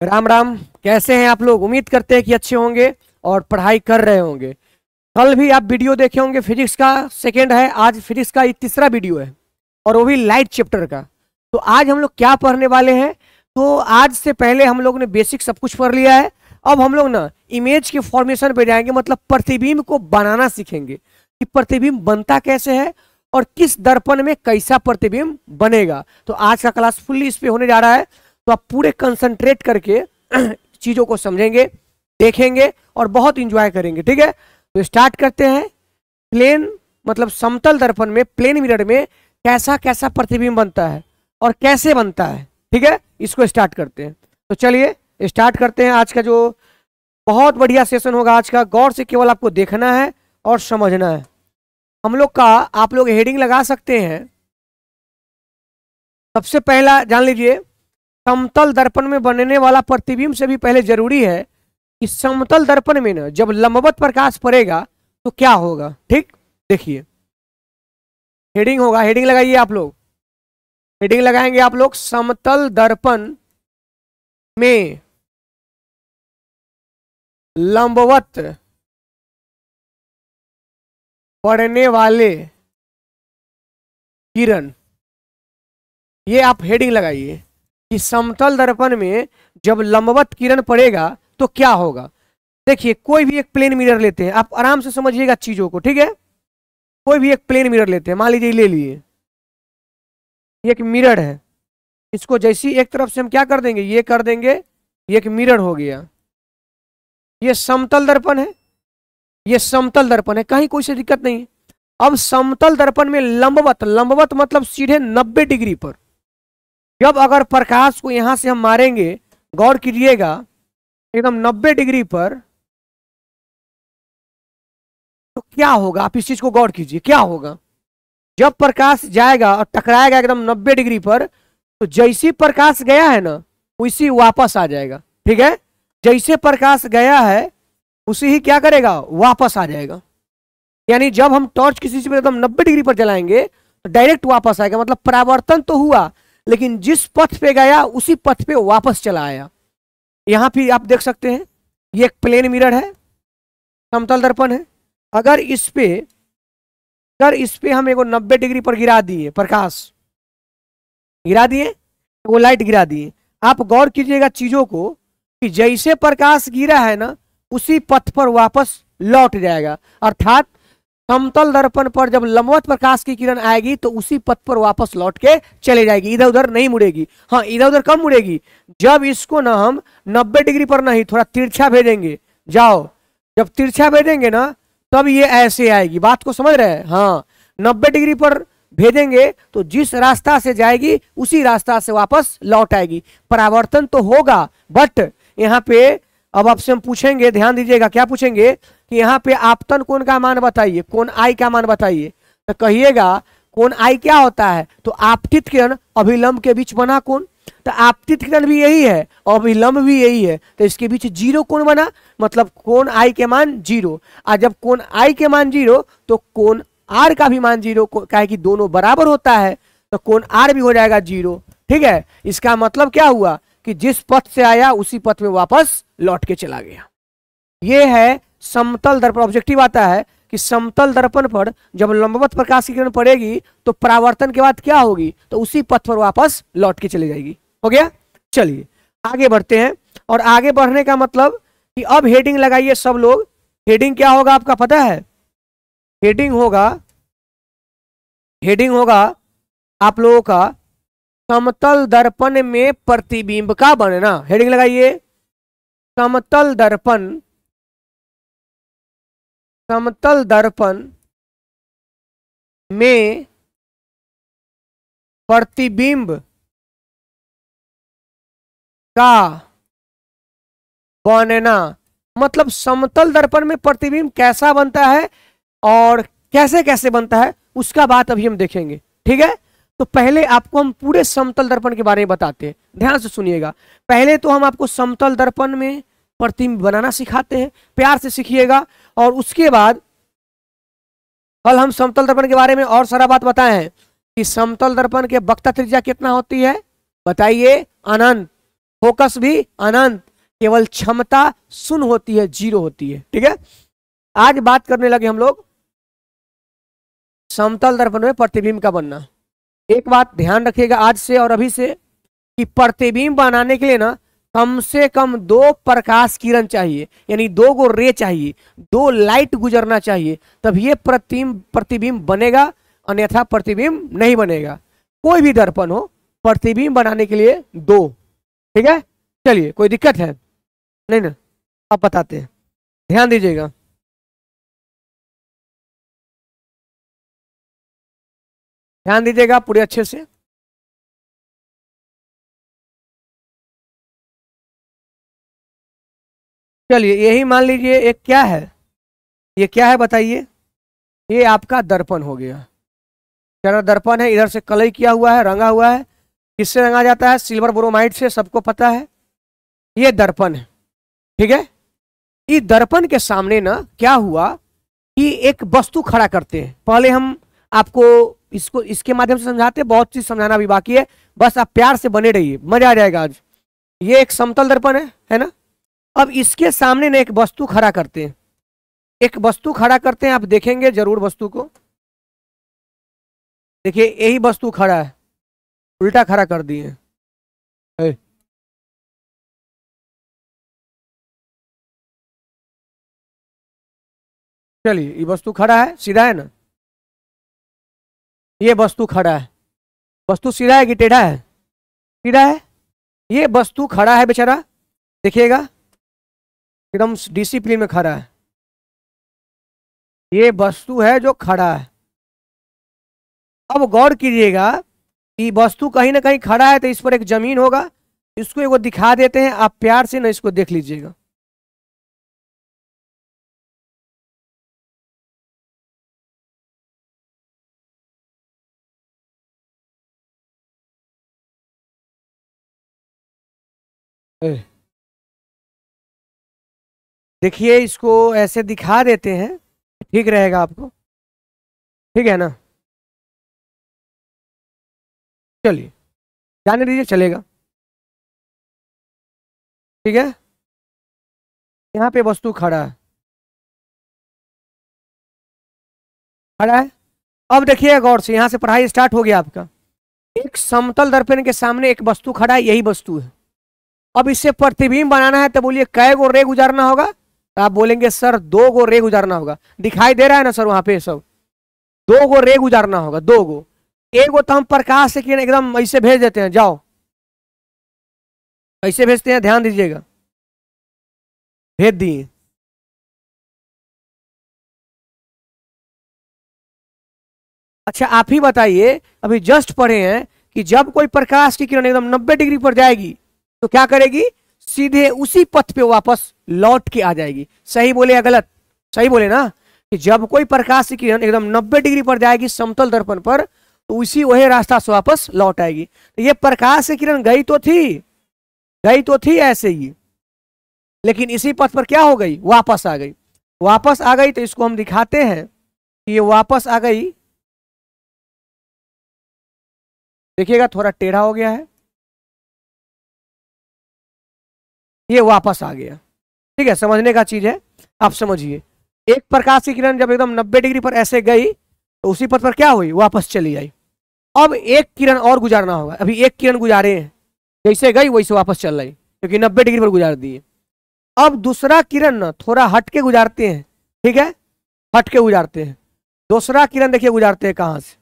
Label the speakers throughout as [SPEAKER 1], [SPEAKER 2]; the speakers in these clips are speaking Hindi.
[SPEAKER 1] राम राम, कैसे हैं आप लोग? उम्मीद करते हैं कि अच्छे होंगे और पढ़ाई कर रहे होंगे। कल भी आप वीडियो देखे होंगे, फिजिक्स का सेकेंड है, आज फिजिक्स का तीसरा वीडियो है, और वो भी लाइट चैप्टर का। तो आज हम लोग क्या पढ़ने वाले हैं? तो आज से पहले हम लोग ने बेसिक सब कुछ पढ़ लिया है, अब हम लोग ना इमेज के फॉर्मेशन पे जाएँगे मतलब प्रतिबिंब को बनाना सीखेंगे कि प्रतिबिंब बनता कैसे है और किस दर्पण में कैसा प्रतिबिंब बनेगा। तो आज का क्लास फुल्ली इस पे होने जा रहा है। तो आप पूरे कंसंट्रेट करके चीज़ों को समझेंगे, देखेंगे और बहुत इंजॉय करेंगे, ठीक है? तो स्टार्ट करते हैं। प्लेन मतलब समतल दर्पण में प्लेन मिरर में कैसा कैसा प्रतिबिंब बनता है और कैसे बनता है, ठीक है? इसको स्टार्ट करते हैं। तो चलिए स्टार्ट करते हैं। आज का जो बहुत बढ़िया सेशन होगा, आज का गौर से केवल आपको देखना है और समझना है। हम लोग का, आप लोग हेडिंग लगा सकते हैं। सबसे पहला, जान लीजिए समतल दर्पण में बनने वाला प्रतिबिंब से भी पहले ज़रूरी है कि समतल दर्पण में ना जब लंबवत प्रकाश पड़ेगा तो क्या होगा? ठीक? देखिए। हेडिंग होगा। हेडिंग लगाइए आप लोग। हेडिंग लगाएँगे आप लोग समतल दर्पण में लंबवत पड़ने वाले किरण। ये आप हेडिंग लगाइए। कि समतल दर्पण में जब लंबवत किरण पड़ेगा तो क्या होगा? देखिए, कोई भी एक प्लेन मिरर लेते हैं। आप आराम से समझिएगा चीज़ों को, ठीक है? कोई भी एक प्लेन मिरर लेते हैं। मान लीजिए, ले लिए। एक मिरर है। इसको जैसी एक तरफ़ से हम क्या कर देंगे? ये कर देंगे एक मिरर हो गया। ये समतल दर्पण है। ये समतल दर्पण है। कहीं कोई से दिक्कत नहीं है। अब समतल दर्पण में लंबवत लंबवत मतलब सीधे 90 डिग्री पर। जब अगर प्रकाश को यहाँ से हम मारेंगे, गौर कीजिएगा, एकदम 90 डिग्री पर तो क्या होगा? आप इस चीज़ को गौर कीजिए, क्या होगा? जब प्रकाश जाएगा और टकराएगा एकदम 90 डिग्री पर तो जैसी प्रकाश गया है ना, उसी वापस आ जाएगा। ठीक है? जैसे प्रकाश गया है, उसी ही क्या करेगा? वापस आ जाएगा। यानी जब हम टॉर्च किसी चीज़ एकदम 90 डिग्री पर जलाएँगे तो डायरेक्ट वापस आएगा। मतलब परावर्तन तो हुआ लेकिन जिस पथ पे गया, उसी पथ पे वापस चला आया। यहाँ भी आप देख सकते हैं, ये एक प्लेन मिरर है, समतल दर्पण है। अगर इस पे, अगर इस पे हम एगो 90 डिग्री पर गिरा दिए, प्रकाश, गिरा दिए, वो लाइट गिरा दिए, आप गौर कीजिएगा चीज़ों को कि जैसे प्रकाश गिरा है ना, उसी पथ पर वापस लौट जाएगा। अर्थात समतल दर्पण पर जब लंबवत प्रकाश की किरण आएगी तो उसी पथ पर वापस लौट के चले जाएगी। इधर उधर नहीं मुड़ेगी। हाँ इधर उधर कम मुड़ेगी। जब इसको ना हम 90 डिग्री पर नहीं, थोड़ा तिरछा भेजेंगे। जाओ। जब तिरछा भेजेंगे ना, तब ये ऐसे आएगी। बात को समझ रहे हैं? हाँ। नब्बे डिग्री पर भेजेंगे तो जिस रास्ता से जाएगी, उसी रास्ता से वापस लौट आएगी। परावर्तन तो होगा, बट यहाँ पे अब आपसे हम पूछेंगे, ध्यान दीजिएगा, क्या पूछेंगे कि यहाँ पे आपतन कोण का मान बताइए, कौन आई का मान बताइए? तो कहिएगा, कौन आई क्या होता है? तो आपतित किरण, अभिलंब के बीच बना कौन? तो आपतित किरण भी यही है और अभिलंब भी यही है। तो इसके बीच ज़ीरो कौन बना? मतलब कौन आई के मान ज़ीरो। और जब कौन आई के मान ज़ीरो तो कौन आर का भी मान ज़ीरो क्या है कि दोनों बराबर होता है तो कौन आर भी हो जाएगा ज़ीरो। ठीक है? इसका मतलब क्या हुआ? कि जिस पथ से आया, उसी पथ में वापस लौट के चला गया। ये है समतल दर्पण। ऑब्जेक्टिव आता है कि समतल दर्पण पर जब लंबवत प्रकाश की किरण पड़ेगी तो परावर्तन के बाद क्या होगी? तो उसी पथ पर वापस लौट के चली जाएगी। हो गया? चलिए, आगे बढ़ते हैं। और आगे बढ़ने का मतलब कि अब हेडिंग लगाइए सब लोग। हेडिंग क्या होगा आपका पता है? हेडिंग होगा हेडिंग होगा आप लोगों का समतल दर्पण में प्रतिबिंब का बनना। हेडिंग लगाइए। समतल दर्पण। समतल दर्पण में प्रतिबिंब का बनना। मतलब समतल दर्पण में प्रतिबिंब कैसा बनता है और कैसे कैसे बनता है, उसका बात अभी हम देखेंगे। ठीक है? तो पहले आपको हम पूरे समतल दर्पण के बारे में बताते हैं। ध्यान से सुनिएगा। पहले तो हम आपको समतल दर्पण में प्रतिबिंब बनाना सिखाते हैं, प्यार से सीखिएगा, और उसके बाद कल हम समतल दर्पण के बारे में और सारा बात बताए हैं कि समतल दर्पण के वक्ता त्रिज्या कितना होती है। बताइए, अनंत, फोकस भी अनंत, केवल क्षमता शून्य होती है, ज़ीरो होती है। ठीक है? आज बात करने लगे हम लोग समतल दर्पण में प्रतिबिंब का बनना। एक बात ध्यान रखिएगा आज से और अभी से कि प्रतिबिंब बनाने के लिए ना कम से कम दो प्रकाश किरण चाहिए, यानी दो गो रे चाहिए, दो लाइट गुजरना चाहिए, तब ये प्रतिबिंब प्रतिबिंब बनेगा, अन्यथा प्रतिबिंब नहीं बनेगा। कोई भी दर्पण हो, प्रतिबिंब बनाने के लिए दो। ठीक है? चलिए, कोई दिक्कत है? नहीं ना? आप बताते हैं। ध्यान दीजिएगा। ध्यान दीजिएगा पूरे अच्छे से। चलिए, यही मान लीजिए एक क्या है? ये क्या है बताइए? ये आपका दर्पण हो गया। चरा दर्पण है, इधर से कलई किया हुआ है, रंगा हुआ है। किससे रंगा जाता है? सिल्वर ब्रोमाइड से, सबको पता है। ये दर्पण है। ठीक है? इस दर्पण के सामने ना, क्या हुआ कि एक वस्तु खड़ा करते हैं। पहले हम आपको इसको इसके माध्यम से समझाते हैं बहुत चीज़ समझाना भी बाकी है। बस आप प्यार से बने रहिए मज़ा आ जाएगा आज। ये एक समतल दर्पण है है ना? अब इसके सामने ना एक वस्तु खड़ा करते हैं। एक वस्तु खड़ा करते हैं आप देखेंगे ज़रूर वस्तु को। देखिए यही वस्तु खड़ा है। उल्टा खड़ा कर दिए चलिए ये वस्तु खड़ा है सीधा है ना? ये वस्तु खड़ा है। वस्तु सीधा है कि टेढ़ा है? सीधा है? ये वस्तु खड़ा है बेचारा। देखिएगा, एकदम डिसिप्लिन में खड़ा है। ये वस्तु है जो खड़ा है। अब गौर कीजिएगा कि वस्तु कहीं ना कहीं खड़ा है तो इस पर एक ज़मीन होगा। इसको एगो दिखा देते हैं। आप प्यार से ना इसको देख लीजिएगा। देखिए, इसको ऐसे दिखा देते हैं। ठीक रहेगा आपको। ठीक है ना? चलिए। जाने दीजिए, चलेगा। ठीक है? यहाँ पे वस्तु खड़ा है। खड़ा है? अब देखिए गौर से, यहाँ से पढ़ाई स्टार्ट हो गया आपका। एक समतल दर्पण के सामने एक वस्तु खड़ा है, यही वस्तु है। अब इससे प्रतिबिंब बनाना है तो बोलिए, कै गो रे गुजारना होगा? तो आप बोलेंगे, सर, दो गो रे गुजारना होगा। दिखाई दे रहा है ना, सर, वहाँ पे सब? दो गो रे गुजारना होगा, दो गो। एक गो तो हम प्रकाश से किरण एकदम ऐसे भेज देते हैं, जाओ। ऐसे भेजते हैं, ध्यान दीजिएगा। भेज दिए। अच्छा आप ही बताइए, अभी जस्ट पढ़े हैं कि जब कोई प्रकाश की किरण एकदम 90 डिग्री पर जाएगी तो क्या करेगी? सीधे उसी पथ पे वापस लौट के आ जाएगी। सही बोले या गलत? सही बोले ना? कि जब कोई प्रकाश की किरण एकदम 90 डिग्री पर जाएगी समतल दर्पण पर तो उसी वही रास्ता से वापस लौट आएगी। तो ये प्रकाश की किरण गई तो थी। गई तो थी ऐसे ही। लेकिन इसी पथ पर क्या हो गई? वापस आ गई। वापस आ गई तो इसको हम दिखाते हैं कि ये वापस आ गई। देखिएगा, थोड़ा टेढ़ा हो गया है। ये वापस आ गया। ठीक है, समझने का चीज़ है, आप समझिए। एक प्रकाश की किरण जब एकदम 90 डिग्री पर ऐसे गई तो उसी पथ पर क्या हुई? वापस चली आई। अब एक किरण और गुजारना होगा। अभी एक किरण गुजारे हैं। जैसे गई, वैसे वापस चल रही क्योंकि नब्बे डिग्री पर गुजार दिए। अब दूसरा किरण ना थोड़ा हट के गुजारते हैं। ठीक है? हट के गुजारते हैं। दूसरा किरण देखिए, गुजारते हैं कहाँ से?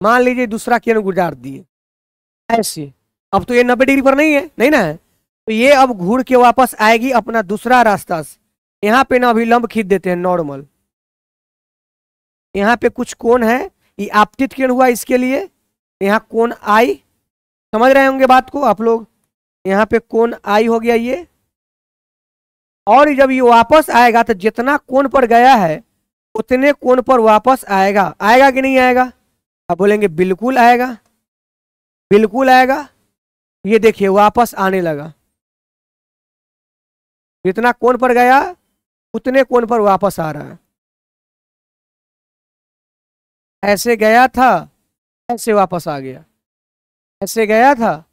[SPEAKER 1] मान लीजिए दूसरा किरण गुजार दिए। ऐसे। अब तो ये नब्बे डिग्री पर नहीं है, नहीं ना है? तो ये अब घूर के वापस आएगी अपना दूसरा रास्ता से। यहाँ पे ना अभी लंब खींच देते हैं, नॉर्मल। यहाँ पे कुछ कोण है, ये आपतित किरण हुआ इसके लिए। यहाँ कोण आई। समझ रहे होंगे बात को आप लोग? यहाँ पे कोण आई हो गया ये। और जब ये वापस आएगा तो जितना कोण पर गया है, उतने कोण पर वापस आएगा। आएगा कि नहीं आएगा? आप बोलेंगे, बिल्कुल आएगा। बिल्कुल आएगा। ये देखिए, वापस आने लगा। जितना कोण पर गया, उतने कोण पर वापस आ रहा है। ऐसे गया था, ऐसे वापस आ गया। ऐसे गया था,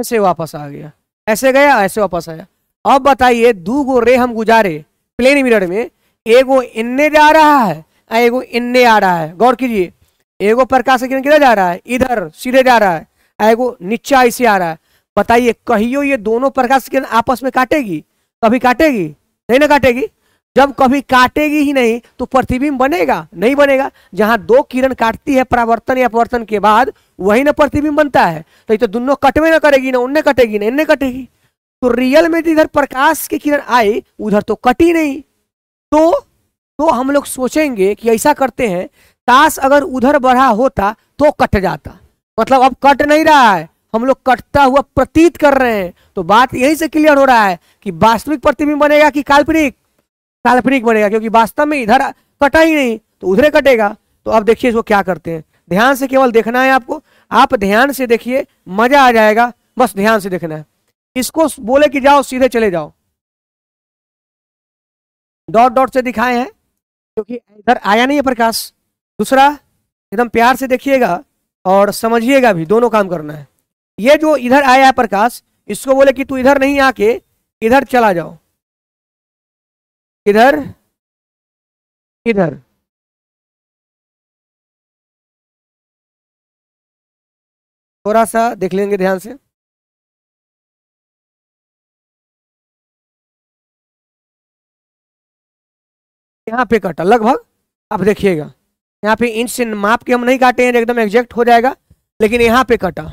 [SPEAKER 1] ऐसे वापस आ गया। ऐसे गया, ऐसे वापस आया। अब बताइए, दो गो रे हम गुजारे, प्लेन मिरर में, एगो इन्ने जा रहा है, एगो इन्ने आ रहा है। गौर कीजिए। एगो प्रकाश किरण किधर जा रहा है? इधर, सीधे जा रहा है। एगो नीचा ऐसे आ रहा है। बताइए, कहियो ये दोनों प्रकाश किरण आपस में काटेगी? कभी काटेगी? नहीं ना काटेगी? जब कभी काटेगी ही नहीं तो प्रतिबिंब बनेगा? नहीं बनेगा। जहाँ दो किरण काटती है परावर्तन या अपवर्तन के बाद, वही ना प्रतिबिंब बनता है। तो ये तो दोनों कटवे ना करेगी ना, उनने कटेगी ना, इनने कटेगी। तो रियल में इधर प्रकाश की किरण आई उधर तो कटी नहीं। तो तो हम लोग सोचेंगे कि ऐसा करते हैं काश अगर उधर बढ़ा होता तो कट जाता। मतलब अब कट नहीं रहा है, हम लोग कटता हुआ प्रतीत कर रहे हैं। तो बात यही से क्लियर हो रहा है कि वास्तविक प्रतिबिंब बनेगा कि काल्पनिक? काल्पनिक बनेगा, क्योंकि वास्तव में इधर कटा ही नहीं तो उधरे कटेगा। तो अब देखिए इसको क्या करते हैं। ध्यान से केवल देखना है आपको। आप ध्यान से देखिए, मज़ा आ जाएगा। बस ध्यान से देखना है। इसको बोले कि जाओ, सीधे चले जाओ। डॉट डॉट से दिखाए हैं, क्योंकि इधर आया नहीं है प्रकाश। दूसरा, एकदम प्यार से देखिएगा और समझिएगा भी, दोनों काम करना है। ये जो इधर आया है प्रकाश, इसको बोले कि तू इधर नहीं आके, इधर चला जाओ। इधर इधर। थोड़ा सा देख लेंगे ध्यान से। यहाँ पे कटा, लगभग, आप देखिएगा। यहाँ पे इंच से माप के हम नहीं काटे हैं, एकदम एग्जैक्ट हो जाएगा। लेकिन यहाँ पे कटा।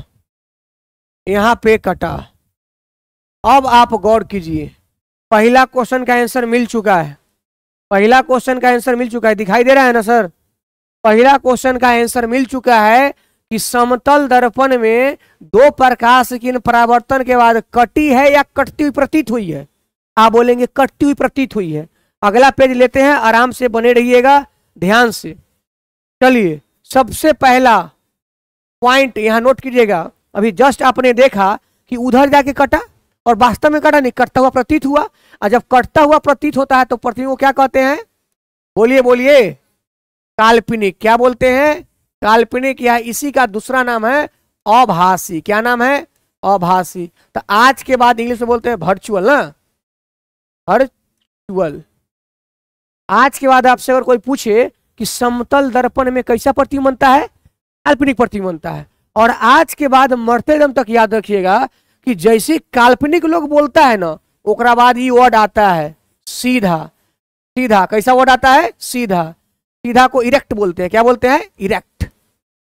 [SPEAKER 1] यहाँ पे कटा। अब आप गौर कीजिए, पहला क्वेश्चन का आंसर मिल चुका है। पहला क्वेश्चन का आंसर मिल चुका है। दिखाई दे रहा है ना सर पहला क्वेश्चन का आंसर मिल चुका है कि समतल दर्पण में दो प्रकाश की परावर्तन के बाद कटी है या कटती हुई प्रतीत हुई है? आप बोलेंगे कटती हुई प्रतीत हुई है। अगला पेज लेते हैं। आराम से बने रहिएगा। ध्यान से। चलिए, सबसे पहला पॉइंट यहाँ नोट कीजिएगा। अभी जस्ट आपने देखा कि उधर जाके कटा और वास्तव में कटा नहीं, कटता हुआ प्रतीत हुआ। और जब कटता हुआ प्रतीत होता है तो प्रतिबिंब को क्या कहते हैं? बोलिए बोलिए। काल्पनिक, क्या बोलते हैं? काल्पनिक या इसी का दूसरा नाम है अभाषी क्या नाम है? अभाषी तो आज के बाद इंग्लिश में बोलते हैं वर्चुअल ना? वर्चुअल आज के बाद आपसे अगर कोई पूछे कि समतल दर्पण में कैसा प्रतिबिंब बनता है? काल्पनिक प्रतिबिंब बनता है। और आज के बाद मरते दम तक याद रखिएगा कि जैसे काल्पनिक लोग बोलता है ना, ओकरा बाद ये वर्ड आता है, सीधा। सीधा, कैसा वर्ड आता है? सीधा। सीधा को इरेक्ट बोलते हैं। क्या बोलते हैं? इरेक्ट।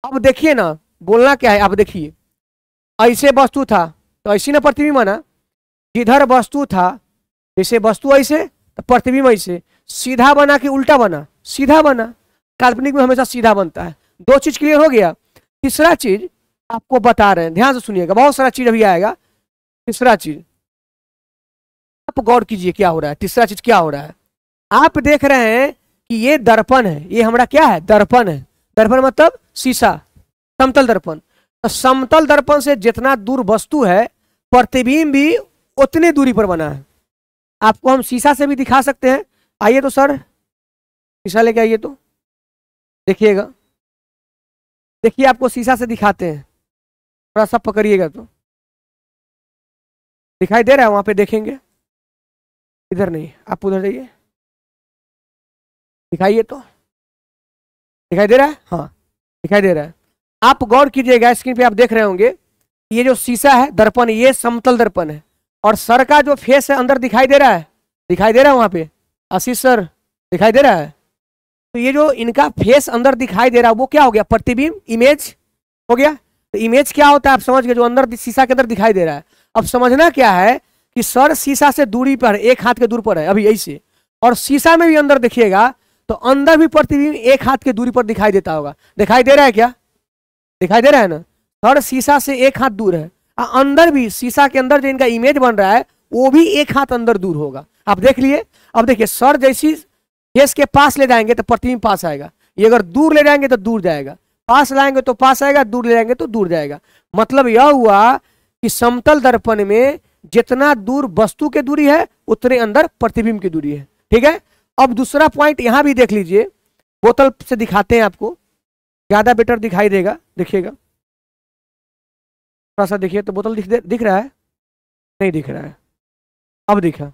[SPEAKER 1] अब देखिए ना, बोलना क्या है? अब देखिए। ऐसे वस्तु था तो ऐसी ना प्रतिबिंब बना जिधर वस्तु था, जैसे वस्तु ऐसे तो प्रतिबिंब ऐसे। सीधा बना कि उल्टा बना? सीधा बना। काल्पनिक में हमेशा सीधा बनता है। दो चीज़ क्लियर हो गया। तीसरा चीज़ आपको बता रहे हैं। ध्यान से सुनिएगा। बहुत सारा चीज़ अभी आएगा। तीसरा चीज़, आप गौर कीजिए क्या हो रहा है। तीसरा चीज़ क्या हो रहा है? आप देख रहे हैं कि ये दर्पण है। ये हमारा क्या है? दर्पण है। दर्पण मतलब शीशा। समतल दर्पण। तो समतल दर्पण से जितना दूर वस्तु है, प्रतिबिंब भी उतने दूरी पर बना है। आपको हम शीशा से भी दिखा सकते हैं। आइए तो सर। शीशा लेके आइए तो। देखिएगा। देखिए, आपको शीशा से दिखाते हैं। थोड़ा सा पकड़िएगा तो। दिखाई दे रहा है, वहाँ पे देखेंगे। इधर नहीं, आप उधर जाइए। दिखाइए तो। दिखाई दे रहा है? हाँ दिखाई दे रहा है। आप गौर कीजिएगा, स्क्रीन पे आप देख रहे होंगे ये जो शीशा है, दर्पण, ये समतल दर्पण है। और सर का जो फेस है, अंदर दिखाई दे रहा है। दिखाई दे रहा है वहाँ पे? आशीष सर, दिखाई दे रहा है? तो ये जो इनका फेस अंदर दिखाई दे रहा है वो क्या हो गया? प्रतिबिंब? इमेज? हो गया? तो इमेज क्या होता है आप समझ गए जो अंदर शीशा के अंदर दिखाई दे रहा है। अब समझना क्या है कि सर शीशा से दूरी पर एक हाथ के दूर पर है अभी ऐसे। और शीशा में भी अंदर देखिएगा तो अंदर भी प्रतिबिंब एक हाथ के दूरी पर दिखाई देता होगा। दिखाई दे रहा है क्या? दिखाई दे रहा है ना? सर शीशा से एक हाथ दूर है। आ, अंदर भी शीशा के अंदर जो इनका इमेज बन रहा है वो भी एक हाथ अंदर दूर होगा। आप देख लिए? अब देखिए सर जैसी फेस के पास ले जाएँगे तो प्रतिबिंब पास आएगा। ये अगर दूर ले जाएँगे तो दूर जाएगा। पास लाएँगे तो पास आएगा, दूर ले जाएँगे तो दूर जाएगा। मतलब यह हुआ कि समतल दर्पण में जितना दूर वस्तु की दूरी है, उतने अंदर प्रतिबिंब की दूरी है। ठीक है? अब दूसरा पॉइंट यहाँ भी देख लीजिए। बोतल से दिखाते हैं आपको। ज़्यादा बेटर दिखाई देगा। देखिएगा। थोड़ा सा देखिए तो बोतल दिख दिख रहा है? नहीं दिख रहा है। अब दिखा।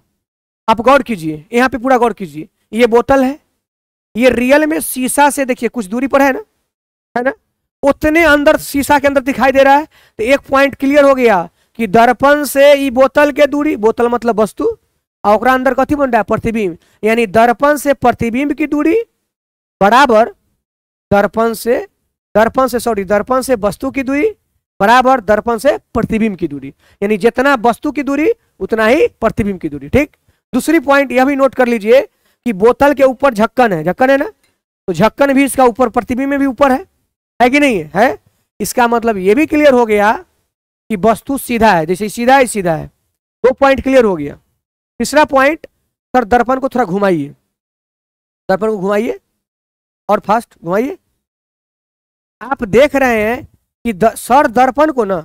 [SPEAKER 1] आप गौर कीजिए। यहाँ पे पूरा गौर कीजिए। ये बोतल है, ये रियल में शीशा से देखिए, कुछ दूरी पर है ना है ना? उतने अंदर शीशा के अंदर दिखाई दे रहा है तो एक पॉइंट क्लियर हो गया कि दर्पण से ई बोतल के दूरी, बोतल मतलब वस्तु, और अंदर कथी बन रहा है? प्रतिबिंब, यानी दर्पण से प्रतिबिंब की दूरी बराबर दर्पण से दर्पण से सॉरी दर्पण से वस्तु की दूरी बराबर दर्पण से प्रतिबिंब की दूरी, यानी जितना वस्तु की दूरी, उतना ही प्रतिबिंब की दूरी, ठीक? दूसरी पॉइंट यह भी नोट कर लीजिए कि बोतल के ऊपर झक्कन है। झक्कन है ना? तो झक्कन भी इसका ऊपर प्रतिबिंब में भी ऊपर है। है कि नहीं? है? इसका मतलब ये भी क्लियर हो गया कि वस्तु सीधा है। जैसे सीधा है सीधा है। दो पॉइंट क्लियर हो गया। तीसरा पॉइंट सर दर्पण को थोड़ा घुमाइए। दर्पण को घुमाइए। और फास्ट घुमाइए। आप देख रहे हैं कि द, सर दर्पण को ना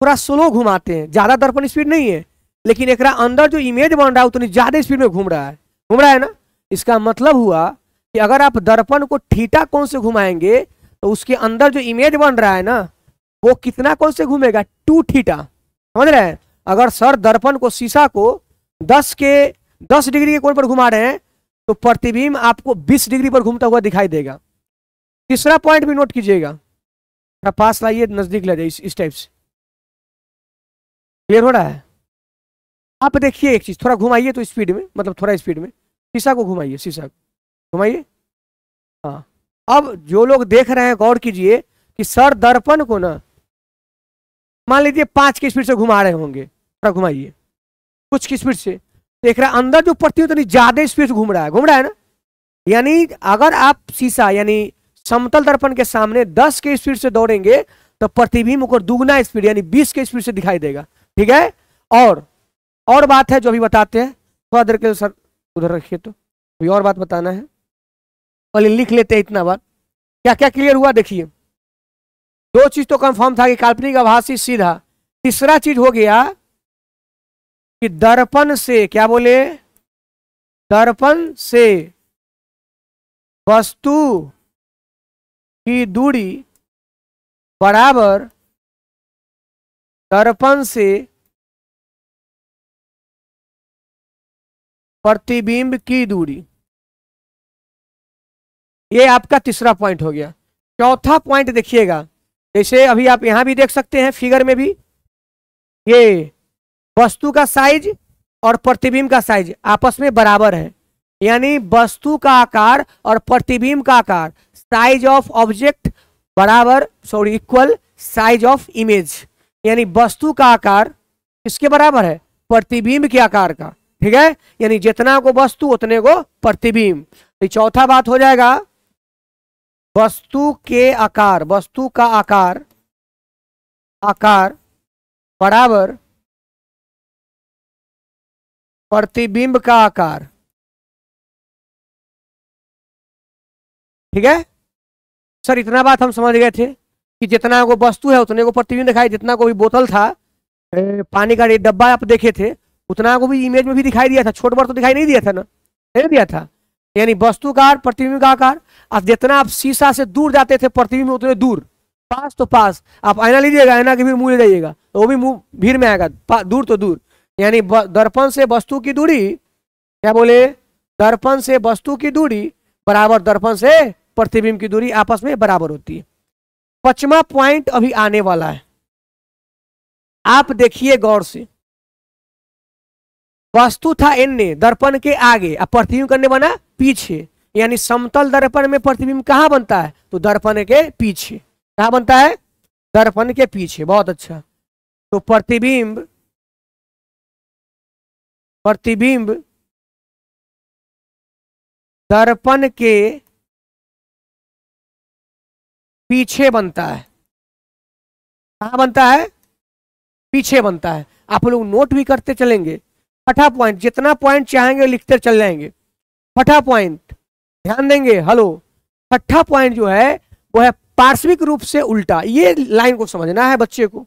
[SPEAKER 1] थोड़ा स्लो घुमाते हैं। ज़्यादा दर्पण स्पीड नहीं है। लेकिन एक अंदर जो इमेज बन रहा है उतनी ज़्यादा स्पीड में घूम रहा है। घूम रहा है ना? इसका मतलब हुआ कि अगर आप दर्पण को ठीटा कौन से घुमाएँगे तो उसके अंदर जो इमेज बन रहा है ना, वो कितना कौन से घूमेगा? टू ठीटा समझ रहे हैं? अगर सर दर्पण को शीशा को दस के, दस डिग्री के कोण पर घुमा रहे हैं तो प्रतिबिंब आपको बीस डिग्री पर घूमता हुआ दिखाई देगा। तीसरा पॉइंट भी नोट कीजिएगा। पास लाइए, नज़दीक ले जाइए इस टाइप से। क्लियर हो रहा है? आप देखिए एक चीज़, थोड़ा घुमाइए तो स्पीड में मतलब थोड़ा स्पीड में। शीशा को घुमाइए, शीशा घुमाइए। हाँ। अब जो लोग देख रहे हैं, गौर कीजिए कि सर दर्पण को ना, मान लीजिए पाँच की स्पीड से घुमा रहे होंगे, थोड़ा घुमाइए। कुछ की स्पीड से। देख रहा है, अंदर जो है उतनी ज़्यादा स्पीड से घूम रहा है, घूम रहा है ना? यानी अगर आप शीशा, यानी समतल दर्पण के सामने दस के स्पीड से दौड़ेंगे तो प्रतिबिंब को दुगना स्पीड, यानी बीस के स्पीड से दिखाई देगा। ठीक है? और और बात है जो अभी बताते हैं थोड़ा देर के सर उधर रखिए तो। कोई और बात बताना है। पहले लिख लेते हैं इतना बात क्या क्या क्लियर हुआ देखिए। दो चीज़ तो कंफर्म था कि काल्पनिक आभासी सीधा। तीसरा चीज़ हो गया कि दर्पण से, क्या बोले? दर्पण से वस्तु की दूरी बराबर दर्पण से प्रतिबिंब की दूरी। ये आपका तीसरा पॉइंट हो गया। चौथा पॉइंट देखिएगा। जैसे अभी आप यहाँ भी देख सकते हैं फिगर में भी। ये वस्तु का साइज़ और प्रतिबिंब का साइज़ आपस में बराबर है। यानी वस्तु का आकार और प्रतिबिंब का आकार। साइज़ ऑफ़ ऑब्जेक्ट बराबर sorry equal size of image यानी वस्तु का आकार किसके बराबर है? प्रतिबिंब के आकार का। ठीक है? यानी जितना को वस्तु, उतने को प्रतिबिंब। तो चौथा बात हो जाएगा। वस्तु के आकार, वस्तु का आकार आकार बराबर प्रतिबिंब का आकार। ठीक है? सर, इतना बात हम समझ गए थे कि जितना को वस्तु है, उतने को प्रतिबिंब दिखाई। जितना को भी बोतल था पानी का डब्बा आप देखे थे उतना को भी इमेज में भी दिखाई दिया था, छोट बड़ तो दिखाई नहीं दिया था ना? नहीं दिया था। यानी वस्तु का प्रतिबिंब का आकार और जितना आप शीशा से दूर जाते थे, प्रतिबिंब उतने दूर। पास तो पास। आप आईना लीजिएगा, आईना के भी मुँह ले जाइएगा तो वो भी मुँह, भीड़ में आएगा दूर तो दूर। यानी दर्पण से वस्तु की दूरी, क्या बोले? दर्पण से वस्तु की दूरी बराबर दर्पण से प्रतिबिंब की दूरी आपस में बराबर होती है। पचवा पॉइंट अभी आने वाला है। आप देखिए गौर से। वस्तु था एन्ने, दर्पण के आगे। अब प्रतिबिंब करने बना पीछे। यानी समतल दर्पण में प्रतिबिंब कहाँ बनता है? तो दर्पण के पीछे। कहा बनता है? दर्पण के पीछे। बहुत अच्छा। तो प्रतिबिंब प्रतिबिंब दर्पण के पीछे बनता है। कहा बनता है? पीछे बनता है। आप लोग नोट भी करते चलेंगे। छठा पॉइंट जितना पॉइंट चाहेंगे लिखते चल जाएँगे। छठा पॉइंट ध्यान देंगे हेलो छठा पॉइंट जो है, वो है पार्श्विक रूप से उल्टा। ये लाइन को समझना है बच्चे को।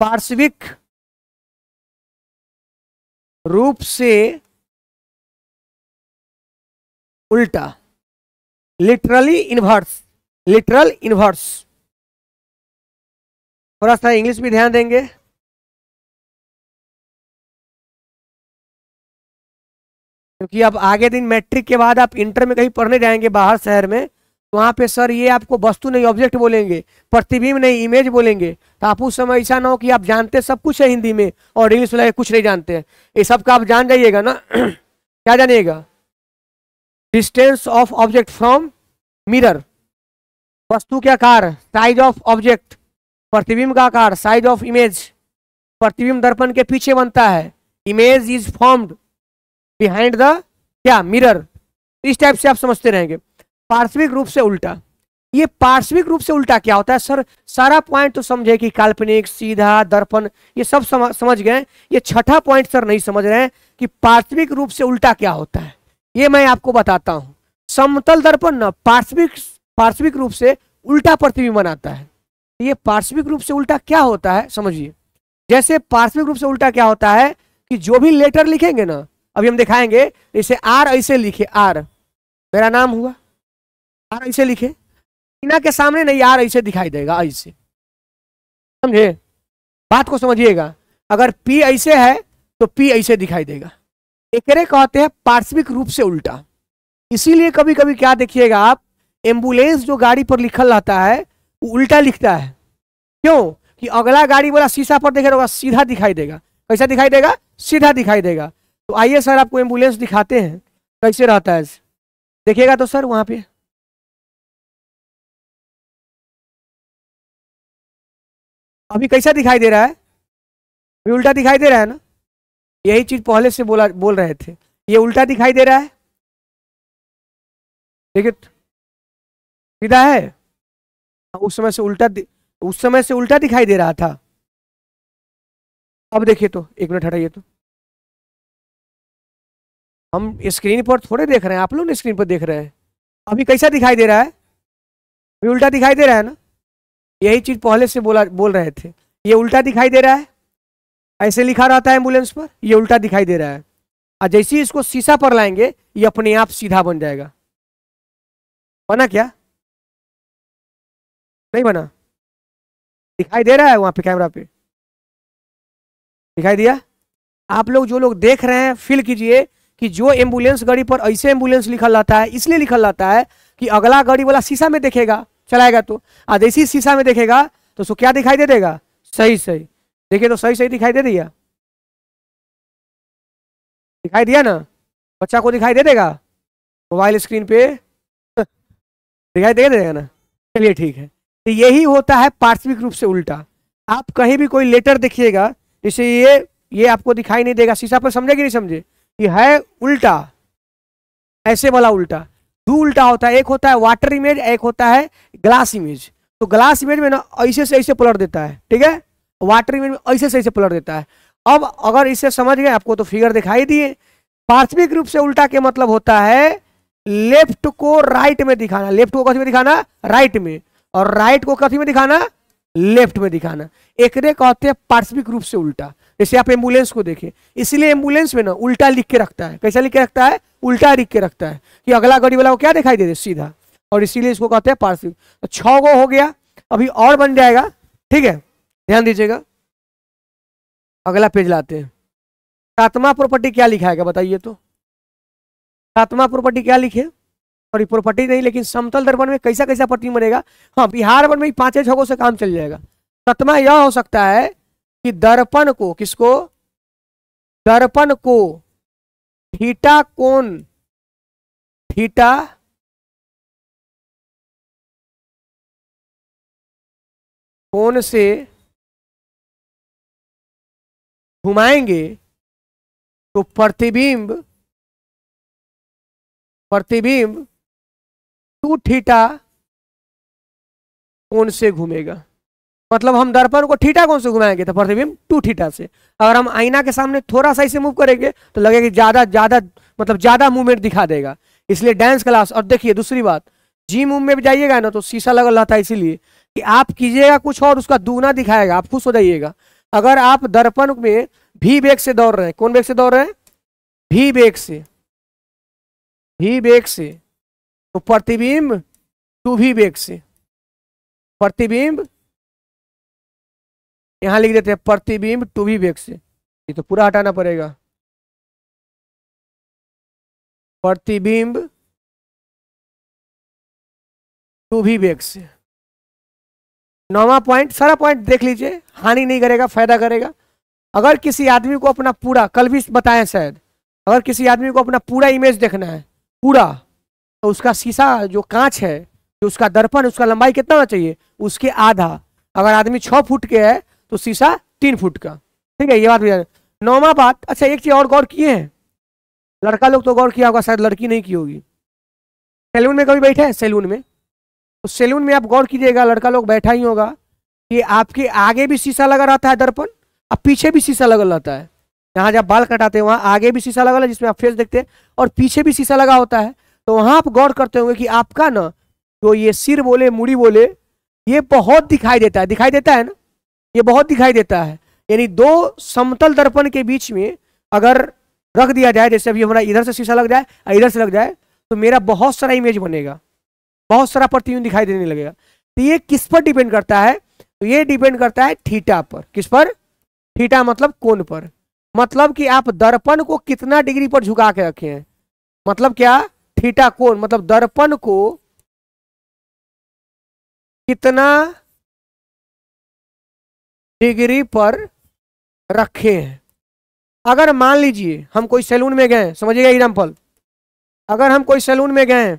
[SPEAKER 1] पार्श्विक रूप से उल्टा। लिटरली इनवर्स लिटरल इनवर्स थोड़ा सा इंग्लिश भी ध्यान देंगे। क्योंकि अब आगे दिन मैट्रिक के बाद आप इंटर में कहीं पढ़ने जाएँगे बाहर शहर में तो वहाँ पे सर ये आपको वस्तु नहीं ऑब्जेक्ट बोलेंगे, प्रतिबिंब नहीं इमेज बोलेंगे। तो आप उस समय ऐसा ना हो कि आप जानते सब कुछ है हिंदी में और इंग्लिश वाला कुछ नहीं जानते हैं। ये सब का आप जान जाइएगा ना। क्या जानिएगा? Distance of object from mirror वस्तु के आकार साइज़ ऑफ़ ऑब्जेक्ट प्रतिबिंब का आकार साइज़ ऑफ़ इमेज प्रतिबिंब दर्पण के पीछे बनता है। Image is formed behind the क्या? मिरर इस टाइप से आप समझते रहेंगे। पार्श्विक रूप से उल्टा। ये पार्श्विक रूप से उल्टा क्या होता है? सर, सारा पॉइंट तो समझे कि काल्पनिक, सीधा, दर्पण, ये सब समझ गए। ये छठा पॉइंट सर नहीं समझ रहे हैं कि पार्श्विक रूप से उल्टा क्या होता है। ये मैं आपको बताता हूँ। समतल दर्पण ना, पार्श्विक पार्श्विक रूप से उल्टा प्रतिबिंब बनाता है। ये पार्श्विक रूप से उल्टा क्या होता है? समझिए। जैसे पार्श्विक रूप से उल्टा क्या होता है कि जो भी लेटर लिखेंगे ना अभी हम दिखाएँगे जैसे आर ऐसे लिखे, आर। मेरा नाम हुआ? आर ऐसे लिखे। इना के सामने नहीं, आर ऐसे दिखाई देगा, ऐसे। समझे? बात को समझिएगा। अगर पी ऐसे है तो पी ऐसे दिखाई देगा। एकरे कहते हैं, पार्श्विक रूप से उल्टा। इसीलिए कभी कभी क्या देखिएगा आप, एंबुलेंस जो गाड़ी पर लिखल रहता है, वो उल्टा लिखता है। क्यों? कि अगला गाड़ी वाला शीशा पर देखेगा सीधा दिखाई देगा। कैसा दिखाई देगा? सीधा दिखाई देगा। तो आइए सर आपको एंबुलेंस दिखाते हैं। कैसे रहता है? देखिएगा तो सर वहाँ पे। अभी कैसा दिखाई दे रहा है? अभी उल्टा दिखाई दे रहा है ना? यही चीज़ पहले से बोला बोल रहे थे। ये उल्टा दिखाई दे रहा है? देखिए सीधा है? हाँ, उस समय से उल्टा उस समय से उल्टा दिखाई दे रहा था। अब देखिए तो एक मिनट हटाइए तो। हम स्क्रीन पर थोड़े देख रहे हैं, आप लोग ना स्क्रीन पर देख रहे हैं। अभी कैसा दिखाई दे रहा है? अभी उल्टा दिखाई दे रहा है ना? यही चीज़ पहले से बोला, बोल रहे थे। ये उल्टा दिखाई दे रहा है? ऐसे लिखा रहता है एंबुलेंस पर, ये उल्टा दिखाई दे रहा है। और जैसे ही इसको शीशा पर लाएँगे, ये अपने आप सीधा बन जाएगा। बना क्या? नहीं बना। दिखाई दे रहा है वहाँ पे कैमरा पे। दिखाई दिया? आप लोग जो लोग देख रहे हैं फील कीजिए। कि जो एंबुलेंस गाड़ी पर ऐसे एंबुलेंस लिखल रहता है, इसलिए लिखल रहता है कि अगला गाड़ी वाला शीशा में देखेगा, चलाएगा तो। इसी शीशा में देखेगा तो उसको क्या दिखाई दे देगा? सही सही। देखिए तो सही सही दिखाई दे दिया। दिखाई दिया ना? बच्चा को दिखाई दे देगा? मोबाइल स्क्रीन पे। दिखाई दे देगा ना? चलिए ठीक है। तो यही होता है पार्श्विक रूप से उल्टा। आप कहीं भी कोई लेटर देखिएगा, जैसे ये ये आपको दिखाई नहीं देगा, शीशा पर समझे कि नहीं समझे? ये है उल्टा, ऐसे वाला उल्टा। दो उल्टा होता है, एक होता है वाटर इमेज एक होता है ग्लास इमेज तो ग्लास इमेज में ना ऐसे से ऐसे पलट देता है, ठीक है? वाटर इमेज में ऐसे से ऐसे पलट देता है। अब अगर इसे समझ गए, आपको तो फिगर दिखाई दिए। पार्थिविक रूप से उल्टा के मतलब होता है लेफ़्ट को राइट में दिखाना। लेफ़्ट को कथी में दिखाना? राइट में। और राइट को कथी में दिखाना? लेफ़्ट में दिखाना। एक कहते हैं पार्श्विक रूप से उल्टा। जैसे आप एंबुलेंस को देखें, इसलिए एंबुलेंस में ना उल्टा लिख के रखता है। कैसा लिख के रखता है? उल्टा लिख के रखता है कि अगला गाड़ी वाला को क्या दिखाई दे दे सीधा। और इसीलिए इसको कहते हैं पार्श्विक तो छ गो हो गया, अभी और बन जाएगा, ठीक है? ध्यान दीजिएगा। अगला पेज लाते हैं। सातवा प्रॉपर्टी क्या लिखाएगा बताइए तो। सातवा प्रॉपर्टी क्या लिखे? सॉरी प्रॉपर्टी नहीं, लेकिन समतल दर्पण में कैसा कैसा पट्टी बनेगा? हाँ बिहार वन में पाँच छगों से काम चल जाएगा। सतमा यह हो सकता है कि दर्पण को, किसको? दर्पण को। थीटा कोण थीटा? कोण से? घुमाएँगे तो प्रतिबिंब प्रतिबिंब, टू थीटा कोण से घूमेगा? मतलब हम दर्पण को ठीठा कौन से घुमाएँगे? तो प्रतिबिंब टू ठीठा से। अगर हम आईना के सामने थोड़ा सा इसे मूव करेंगे तो लगेगा ज़्यादा ज़्यादा मतलब ज़्यादा मूवमेंट दिखा देगा। इसलिए डांस क्लास और देखिए दूसरी बात जिम उम में भी जाइएगा ना तो शीशा लगल रहता है इसीलिए कि आप कीजिएगा कुछ और, उसका दूना दिखाएगा, आप खुश हो जाइएगा। अगर आप दर्पण में भी बेग से दौड़ रहे हैं, कौन बेग से दौड़ रहे हैं? भी वेग से। भी वेग से। तो प्रतिबिंब टू भी बेग से। प्रतिबिंब यहाँ लिख देते हैं, प्रतिबिंब टू भी वेग से। ये तो पूरा हटाना पड़ेगा। प्रतिबिंब टू भी वेग से। नौवा पॉइंट सारा पॉइंट देख लीजिए, हानि नहीं करेगा, फ़ायदा करेगा। अगर किसी आदमी को अपना पूरा, कल भी बताएँ शायद, अगर किसी आदमी को अपना पूरा इमेज देखना है, पूरा तो उसका शीशा जो कांच है, जो उसका दर्पण, उसका लंबाई कितना होना चाहिए, उसके आधा। अगर आदमी छः फुट के है तो शीशा तीन फुट का। ठीक है, ये बात भी नौवा बात अच्छा एक चीज़ और गौर किए हैं। लड़का लोग तो गौर किया होगा, शायद लड़की नहीं की होगी। सैलून में कभी बैठे हैं? सैलून में। तो सैलून में आप गौर कीजिएगा, लड़का लोग बैठा ही होगा कि आपके आगे भी शीशा लगा रहता है दर्पण, और पीछे भी शीशा लगा रहता है। यहाँ जब बाल कटाते हैं, वहाँ आगे भी शीशा लगा है, जिसमें आप फेस देखते हैं, और पीछे भी शीशा लगा होता है। तो वहाँ आप गौर करते होंगे कि आपका ना, जो ये सिर बोले, मुड़ी बोले, ये बहुत दिखाई देता है। दिखाई देता है ना? ये बहुत दिखाई देता है। यानी दो समतल दर्पण के बीच में अगर रख दिया जाए, जैसे अभी हमारा इधर से शीशा लग जाए और इधर से लग जाए तो मेरा बहुत सारा इमेज बनेगा। बहुत सारा प्रतिबिंब दिखाई देने लगेगा। तो ये किस पर डिपेंड करता है? तो ये डिपेंड करता है थीटा पर। किस पर? थीटा मतलब कोण पर। मतलब कि आप दर्पण को कितना डिग्री पर झुका के रखे हैं? मतलब क्या? थीटा कोण। मतलब दर्पण को कितना डिग्री पर रखे हैं। अगर मान लीजिए, हम कोई सैलून में गए, समझिएगा एग्ज़ाम्पल अगर हम कोई सैलून में गए,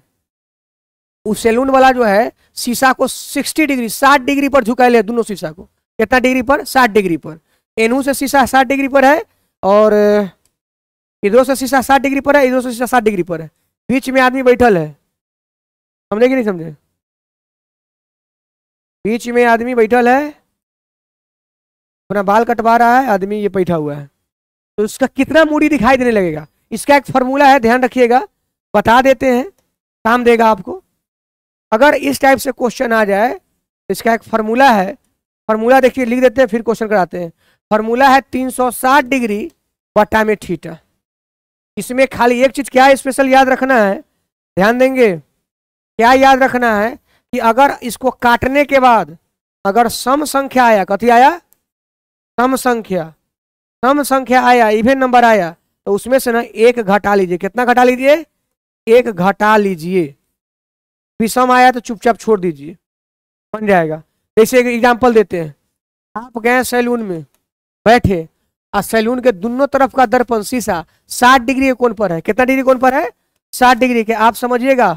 [SPEAKER 1] उस सैलून वाला जो है, शीशा को 60 डिग्री 60 डिग्री पर झुका ले दोनों शीशा को। कितना डिग्री पर? 60 डिग्री पर। एनू से शीशा 60 डिग्री पर है और, इधरों से शीशा 60 डिग्री पर है, इधरों से शीशा 60 डिग्री पर है। बीच में आदमी बैठल है। समझे कि नहीं समझे? बीच में आदमी बैठल है। अपना बाल कटवा रहा है, आदमी ये बैठा हुआ है। तो उसका कितना मूडी दिखाई देने लगेगा? इसका एक फॉर्मूला है, ध्यान रखिएगा। बता देते हैं, काम देगा आपको। अगर इस टाइप से क्वेश्चन आ जाए तो इसका एक फार्मूला है। फार्मूला देखिए, लिख देते हैं, फिर क्वेश्चन कराते हैं। फार्मूला है 360 डिग्री बटा में थीटा। इसमें खाली एक चीज़ क्या स्पेशल याद रखना है? ध्यान देंगे। क्या याद रखना है कि अगर इसको काटने के बाद अगर सम संख्या आया, कथी आया? सम संख्या सम संख्या आया इवेन नंबर आया तो उसमें से ना एक घटा लीजिए। कितना घटा लीजिए? एक घटा लीजिए। विषम आया तो चुपचाप छोड़ दीजिए। बन जाएगा। जैसे एक एग्ज़ाम्पल देते हैं। आप गए सैलून में, बैठे और सैलून के दोनों तरफ़ का दर्पण शीशा, साठ डिग्री के कोण पर है। कितना डिग्री कोण पर है? साठ डिग्री के। आप समझिएगा।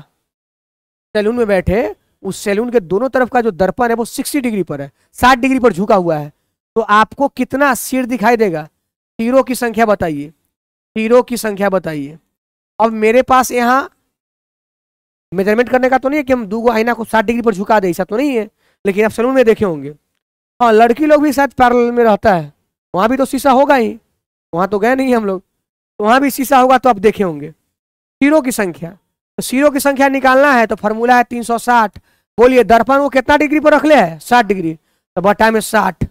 [SPEAKER 1] सैलून में बैठे, उस सैलून के दोनों तरफ़ का जो दर्पण है, वो सिक्सटी डिग्री पर है। साठ डिग्री पर झुका हुआ है। तो आपको कितना सिर दिखाई देगा? तीरों की संख्या बताइए। तीरों की संख्या बताइए। अब मेरे पास यहाँ मेज़रमेंट करने का तो नहीं है कि हम दो आईना को साठ डिग्री पर झुका दे, ऐसा तो नहीं है, लेकिन आप सलून में देखे होंगे। हाँ लड़की लोग भी शायद पैरल में रहता है। वहाँ भी तो शीशा होगा ही। वहाँ तो गए नहीं हम लोग। तो वहाँ भी शीशा होगा तो आप देखे होंगे। सीरों की संख्या। तो सीरों की संख्या निकालना है तो फॉर्मूला है तीन सौ साठ। बोलिए, दर्पण को कितना डिग्री पर रख ले है? साठ डिग्री। तो बटा में साठ।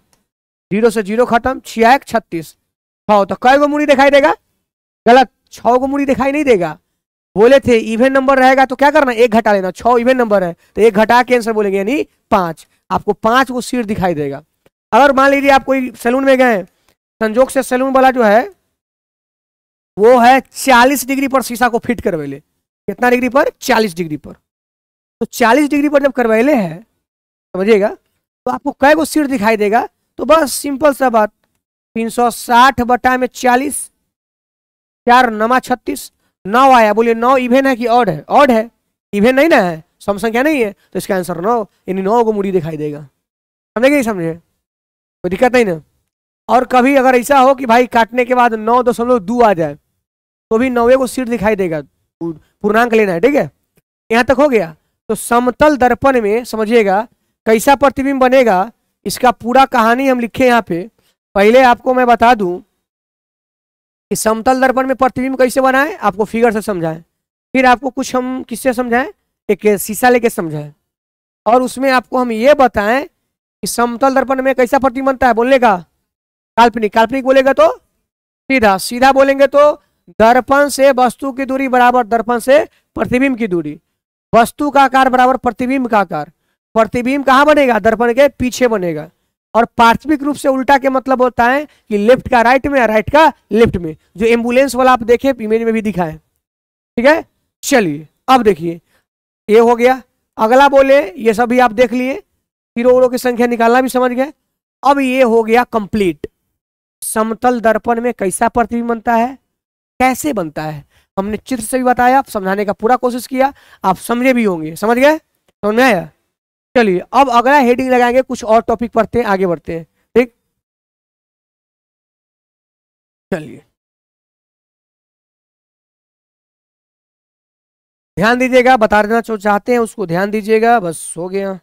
[SPEAKER 1] ज़ीरो से ज़ीरो खत्म, छिया एक छत्तीस। छो तो कई गो मुड़ी दिखाई देगा? गलत। छो गो मुड़ी दिखाई नहीं देगा। बोले थे इवेंट नंबर रहेगा तो क्या करना एक घटा लेना। छो इवेंट नंबर है तो एक घटा के आंसर बोलेंगे, यानी पाँच। आपको पाँच को सीट दिखाई देगा। अगर मान लीजिए आप कोई सैलून में गए संजोग से सैलून वाला जो है, वो है चालीस डिग्री पर शीशा को फिट करवेले कितना डिग्री पर? चालीस डिग्री पर। तो चालीस डिग्री पर जब करवेले है, समझिएगा तो आपको कै गो सीट दिखाई देगा? तो बस सिंपल सा बात। तीन सौ साठ बटा में चालीस, चार नमा छत्तीस, नौ आया। बोलिए नौ इवेन है कि ऑड है? ऑड है। इवेन नहीं ना है? सम संख्या नहीं है? तो इसका आंसर नौ। यानी नौ को मुड़ी दिखाई देगा। समझे नहीं समझे? कोई दिक्कत नहीं ना? और कभी अगर ऐसा हो कि भाई काटने के बाद नौ दशमलव दो आ जाए तो भी नौवे को सीट दिखाई देगा। पूर्णांक लेना है, ठीक है? यहाँ तक हो गया। तो समतल दर्पण में, समझिएगा, कैसा प्रतिबिंब बनेगा? इसका पूरा कहानी हम लिखे यहाँ पे। पहले आपको मैं बता दूँ कि समतल दर्पण में प्रतिबिंब कैसे बनाए, आपको फिगर से समझाएँ। फिर आपको कुछ हम किससे समझाएँ? एक शीशा लेके समझाएँ। और उसमें आपको हम ये बताएँ कि समतल दर्पण में कैसा प्रतिबिंब बनता है बोलने का काल्पनिक काल्पनिक बोलेगा तो सीधा सीधा बोलेंगे तो दर्पण से वस्तु की दूरी बराबर दर्पण से प्रतिबिंब की दूरी। वस्तु का आकार बराबर प्रतिबिंब का आकार। प्रतिबिंब कहाँ बनेगा? दर्पण के पीछे बनेगा। और पार्थिविक रूप से उल्टा के मतलब होता है कि लेफ़्ट का राइट में राइट का लेफ़्ट में। जो एंबुलेंस वाला आप देखे, इमेज में भी दिखाए। ठीक है? चलिए, अब देखिए। ये हो गया। अगला बोले, ये सभी आप देख लिए। हीरो की संख्या निकालना भी समझ गए। अब ये हो गया कंप्लीट समतल दर्पण में कैसा प्रतिबिंब बनता है? कैसे बनता है? हमने चित्र से भी बताया समझाने का पूरा कोशिश किया। आप समझे भी होंगे। समझ गए? समझ में आया? चलिए, अब अगला हेडिंग लगाएँगे, कुछ और टॉपिक पढ़ते हैं, आगे बढ़ते हैं। ठीक? चलिए। ध्यान दीजिएगा, बता देना जो चाहते हैं, उसको ध्यान दीजिएगा, बस हो गया।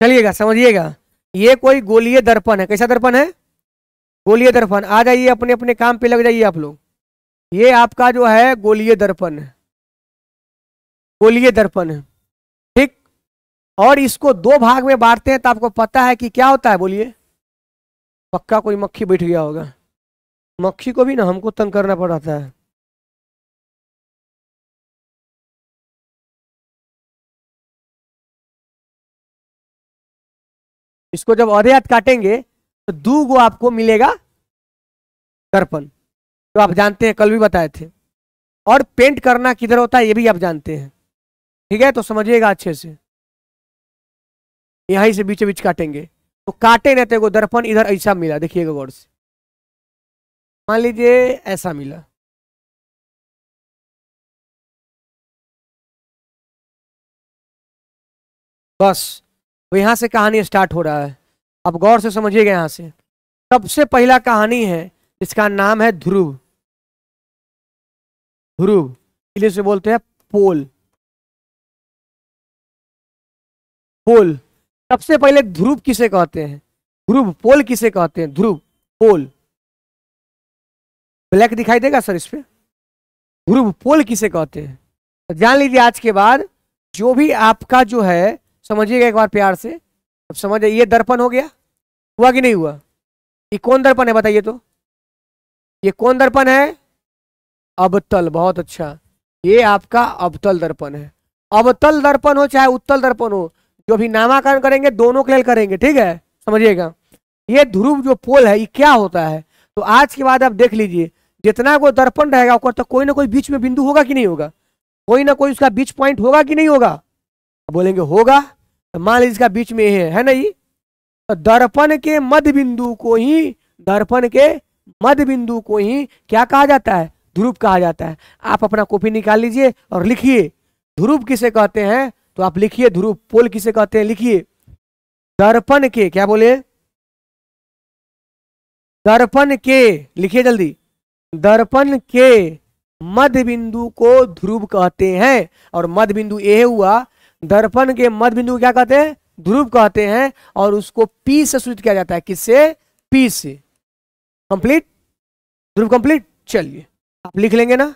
[SPEAKER 1] चलिएगा, समझिएगा। ये कोई गोलीय दर्पण है, कैसा दर्पण है? गोलीय दर्पण। आ जाइए अपने अपने काम पे लग जाइए आप लोग। ये आपका जो है गोलीय दर्पण। गोलीय दर्पण। ठीक? और इसको दो भाग में बांटते हैं तो आपको पता है कि क्या होता है, बोलिए। पक्का कोई मक्खी बैठ गया होगा। मक्खी को भी ना हमको तंग करना पड़ता है। इसको जब आधे हाथ काटेंगे तो दो गो आपको मिलेगा दर्पण। तो आप जानते हैं, कल भी बताए थे। और पेंट करना किधर होता है, ये भी आप जानते हैं। ठीक है तो समझिएगा अच्छे से। यहीं से बीच बीच काटेंगे। तो काटे नहीं तो दर्पण, इधर ऐसा मिला, देखिएगा गौर से। मान लीजिए ऐसा मिला। बस तो यहाँ से कहानी स्टार्ट हो रहा है। अब गौर से समझिएगा यहाँ से। सबसे पहला कहानी है इसका नाम है ध्रुव। ध्रुव इंग्लिश से बोलते हैं पोल। पोल, सबसे पहले ध्रुव किसे कहते हैं? ध्रुव, पोल किसे कहते हैं? ध्रुव, पोल। ब्लैक दिखाई देगा सर इस पे? ध्रुव, पोल किसे कहते हैं? तो जान लीजिए आज के बाद, जो भी आपका जो है, समझिएगा एक बार प्यार से। अब समझ, ये दर्पण हो गया। हुआ कि नहीं हुआ? ये कौन दर्पण है बताइए तो। ये कौन दर्पण है? अबतल बहुत अच्छा। ये आपका अबतल दर्पण है। अबतल दर्पण हो, चाहे उत्तल दर्पण हो, जो भी नामाकरण करेंगे, दोनों के लिए करेंगे, ठीक है? समझिएगा? ये ध्रुव जो पोल है, ये क्या होता है? तो आज के बाद आप देख लीजिए। जितना कोई दर्पण रहेगा तो कोई ना कोई बीच में बिंदु होगा कि नहीं होगा? कोई ना कोई उसका बीच पॉइंट होगा कि नहीं होगा? बोलेंगे, होगा। तो मान लीजिए इसका बीच में है है ना तो दर्पण के मध्य बिंदु को ही, दर्पण के मध्य बिंदु को ही क्या कहा जाता है? ध्रुव कहा जाता है। आप अपना कॉपी निकाल लीजिए और लिखिए। ध्रुव किसे कहते हैं? तो आप लिखिए ध्रुव। पोल किसे कहते हैं? लिखिए। दर्पण के, क्या बोले? दर्पण के, लिखिए जल्दी। दर्पण के मध्य बिंदु को ध्रुव कहते हैं। और मध्य बिंदु ये हुआ। दर्पण के मध्य बिंदु क्या कहते हैं? ध्रुव कहते हैं और उसको पी से सूचित किया जाता है। किससे? पी से। कंप्लीट ध्रुव कंप्लीट चलिए। आप लिख लेंगे ना?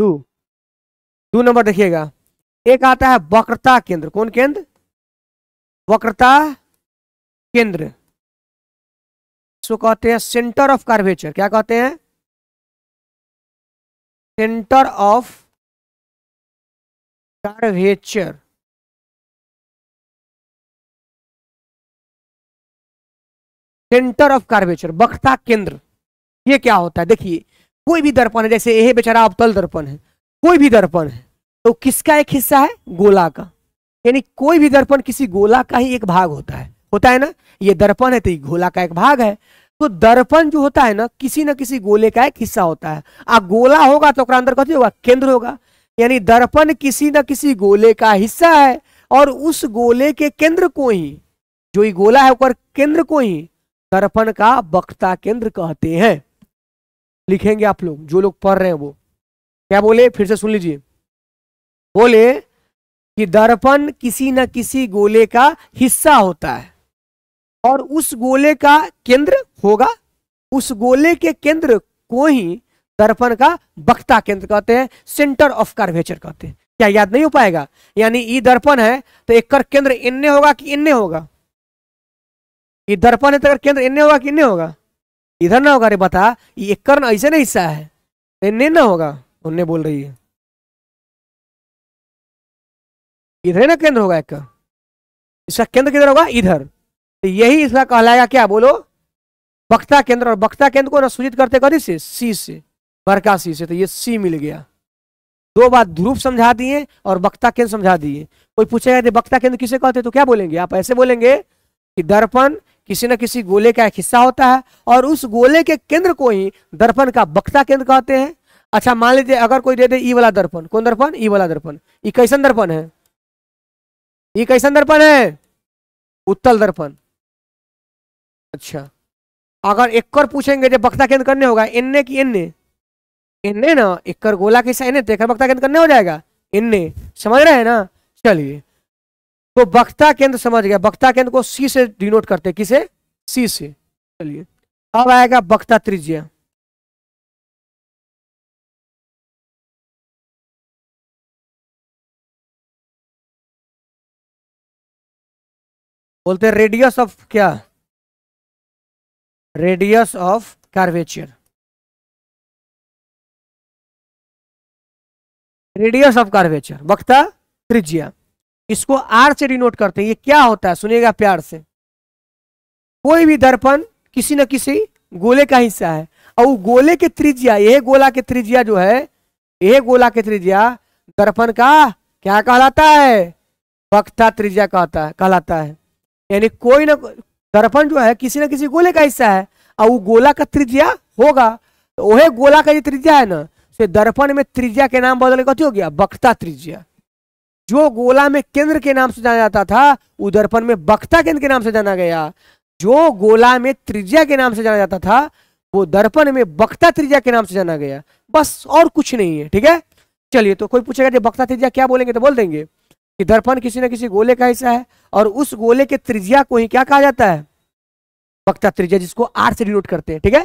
[SPEAKER 1] दो। दो नंबर देखिएगा। एक आता है वक्रता केंद्र। कौन केंद्र? वक्रता केंद्र। इसको कहते हैं सेंटर ऑफ़ कार्वेचर क्या कहते हैं? Centre of curvature centre of curvature, बख्ता केंद्र। ये क्या होता है? देखिए, कोई भी दर्पण है, जैसे यह बेचारा अवतल दर्पण है। कोई भी दर्पण है तो किसका एक हिस्सा है? गोला का। यानी कोई भी दर्पण किसी गोला का ही एक भाग होता है। होता है ना? ये दर्पण है तो ये गोला का एक भाग है। तो दर्पण जो होता है ना, किसी न किसी गोले का एक हिस्सा होता है। आ गोला होगा तो अंदर कथी होगा, केंद्र होगा। यानी दर्पण किसी न किसी गोले का हिस्सा है, और उस गोले के केंद्र को ही, जो ये गोला है केंद्र को ही दर्पण का वक्ता केंद्र कहते हैं। लिखेंगे आप लोग, जो लोग पढ़ रहे हैं वो। क्या बोले? फिर से सुन लीजिए। बोले कि दर्पण किसी न किसी गोले का हिस्सा होता है। और उस गोले का केंद्र होगा। उस गोले के केंद्र को ही दर्पण का बक्ता केंद्र कहते हैं सेंटर ऑफ़ कार्वेचर कहते हैं। क्या याद नहीं हो पाएगा? यानी ई दर्पण है तो एक कर केंद्र इन्ने होगा कि इन्ने होगा? ये दर्पण है तो अगर केंद्र इन्ने होगा कि इन्ने होगा? इधर ना होगा, अरे बता, ये एक कर ऐसे ना हिस्सा है। इन्ने ना होगा, उन्ने बोल रही है। इधर ना केंद्र होगा एक। इसका केंद्र किधर होगा? इधर। तो यही इसका कहलाएगा क्या? बोलो। बक्ता केंद्र, और बक्ता केंद्र को ना सूचित करते कभी से? सी से बड़का सी से। तो ये सी मिल गया। दो बात ध्रुव समझा दिए और बक्ता केंद्र समझा दिए। कोई पूछेगा बक्ता केंद्र किसे कहते तो क्या बोलेंगे? आप ऐसे बोलेंगे कि दर्पण किसी न किसी गोले का एक हिस्सा होता है और उस गोले के केंद्र को ही दर्पण का बक्ता केंद्र कहते हैं। अच्छा मान लीजिए अगर कोई दे दे ई वाला दर्पण, कौन दर्पण? ई वाला दर्पण। ई कैसन दर्पण है? ये कैसन दर्पण है? उत्तल दर्पण। अच्छा अगर एक कर पूछेंगे जब बक्ता केंद्र करने होगा इन्ने की इन्ने इन्ने ना एक कर गोला कैसा इन्ने तो बक्ता केंद्र करने हो जाएगा। इन्ने समझ रहे हैं ना? चलिए। तो बक्ता केंद्र समझ गया। बक्ता केंद्र को सी से डिनोट करते हैं। किसे? सी से। चलिए। अब आएगा बक्ता त्रिज्या। बोलते रेडियस ऑफ़ क्या? Radius of curvature radius of curvature वक्ता त्रिज्या। इसको आर से डिनोट करते हैं। ये क्या होता है? सुनिएगा प्यार से। कोई भी दर्पण किसी न किसी गोले का हिस्सा है। और वो गोले के त्रिज्या, यह गोला के त्रिज्या जो है, यह गोला के त्रिज्या दर्पण का क्या कहलाता है? वक्ता त्रिज्या कहता है, कहलाता है। यानी कोई ना दर्पण जो है, किसी न किसी गोले का हिस्सा है। और वो गोला का त्रिज्या होगा। तो वह गोला का जो त्रिज्या है ना दर्पण में त्रिज्या के नाम बदल कथी हो गया? बक्ता त्रिज्या। जो गोला में केंद्र के नाम से जाना जाता था वो दर्पण में बक्ता केंद्र के नाम से जाना गया। जो गोला में त्रिज्या के नाम से जाना जाता था, वो दर्पण में बक्ता त्रिज्या के नाम से जाना गया। बस और कुछ नहीं है, ठीक है? चलिए तो कोई पूछेगा जब बक्ता त्रिज्या क्या बोलेंगे तो बोल देंगे कि दर्पण किसी न किसी गोले का हिस्सा है और उस गोले के त्रिज्या को ही क्या कहा जाता है? बक्ता त्रिज्या जिसको आर से डिनोट करते हैं, ठीक है?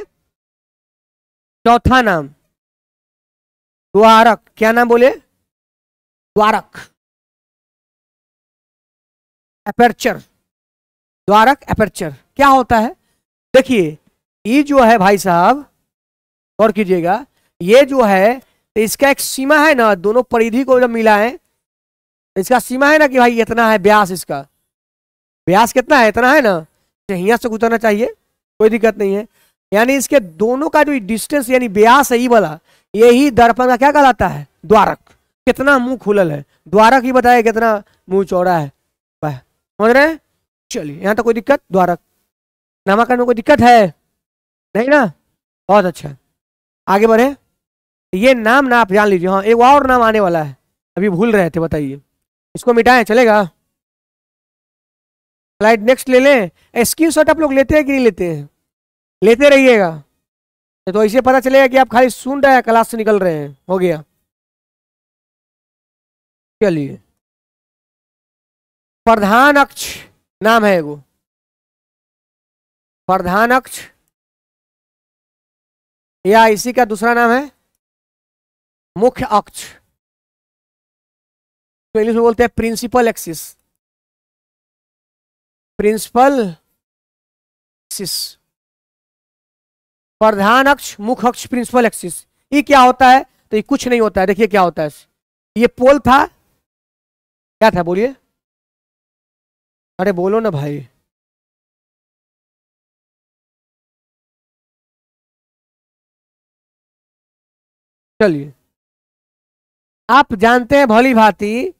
[SPEAKER 1] चौथा नाम, द्वारक। क्या नाम बोले? द्वारक। अपर्चर द्वारक अपर्चर क्या होता है? देखिए, ये जो है भाई साहब और कीजिएगा, ये जो है तो इसका एक सीमा है ना, दोनों परिधि को जब मिला है इसका सीमा है ना कि भाई इतना है ब्यास इसका। ब्यास कितना है? इतना है ना? यहाँ से गुजरना चाहिए, कोई दिक्कत नहीं है। यानी इसके दोनों का जो डिस्टेंस यानी ब्यास है, ये वाला यही दर्पण का क्या कहलाता है? द्वारक। कितना मुँह खुलल है। द्वारक ही बताया कितना मुँह चौड़ा है। समझ रहे हैं? चलिए, यहाँ तो कोई दिक्कत? द्वारक। नामाकरण में कोई दिक्कत है? नहीं ना? बहुत अच्छा। आगे बढ़े। ये नाम ना आप जान लीजिए। हाँ एक और नाम आने वाला है। अभी भूल रहे थे, बताइए। इसको मिटाएँ, चलेगा? स्लाइड नेक्स्ट ले लें। स्क्रीन शॉट आप लोग लेते हैं कि नहीं लेते हैं? लेते रहिएगा। तो ऐसे पता चलेगा कि आप खाली सुन रहे हैं, क्लास से निकल रहे हैं। हो गया। चलिए। प्रधान अक्ष नाम है वो। प्रधान अक्ष या इसी का दूसरा नाम है मुख्य अक्ष तो इंग्लिश में बोलते हैं प्रिंसिपल एक्सिस प्रिंसिपल एक्सिस प्रधान अक्ष मुख्य अक्ष प्रिंसिपल एक्सिस ये क्या होता है? तो ये कुछ नहीं होता है। देखिए क्या होता है। ये पोल था। क्या था? बोलिए। अरे बोलो ना भाई। चलिए। आप जानते हैं भली भांति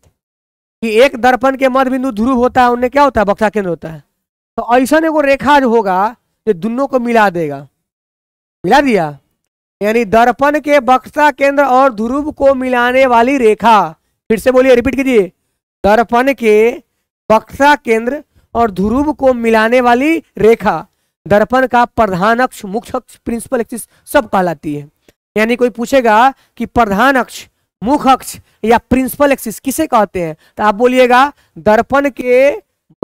[SPEAKER 1] कि एक दर्पण के मध्य बिंदु ध्रुव होता है, उनमें क्या होता है? बक्सा केंद्र होता है। तो ऐसा एगो रेखा जो होगा जो दोनों को मिला देगा। मिला दिया? यानी दर्पण के बक्सा केंद्र और ध्रुव को मिलाने वाली रेखा। फिर से बोलिए, रिपीट कीजिए। दर्पण के बक्सा केंद्र और ध्रुव को मिलाने वाली रेखा दर्पण का प्रधान अक्ष, मुख्य अक्ष प्रिंसिपल एक्सिस सब कहलाती है। यानी कोई पूछेगा कि प्रधान अक्ष, मुख्य अक्ष या प्रिंसिपल एक्सिस किसे कहते हैं? तो आप बोलिएगा, दर्पण के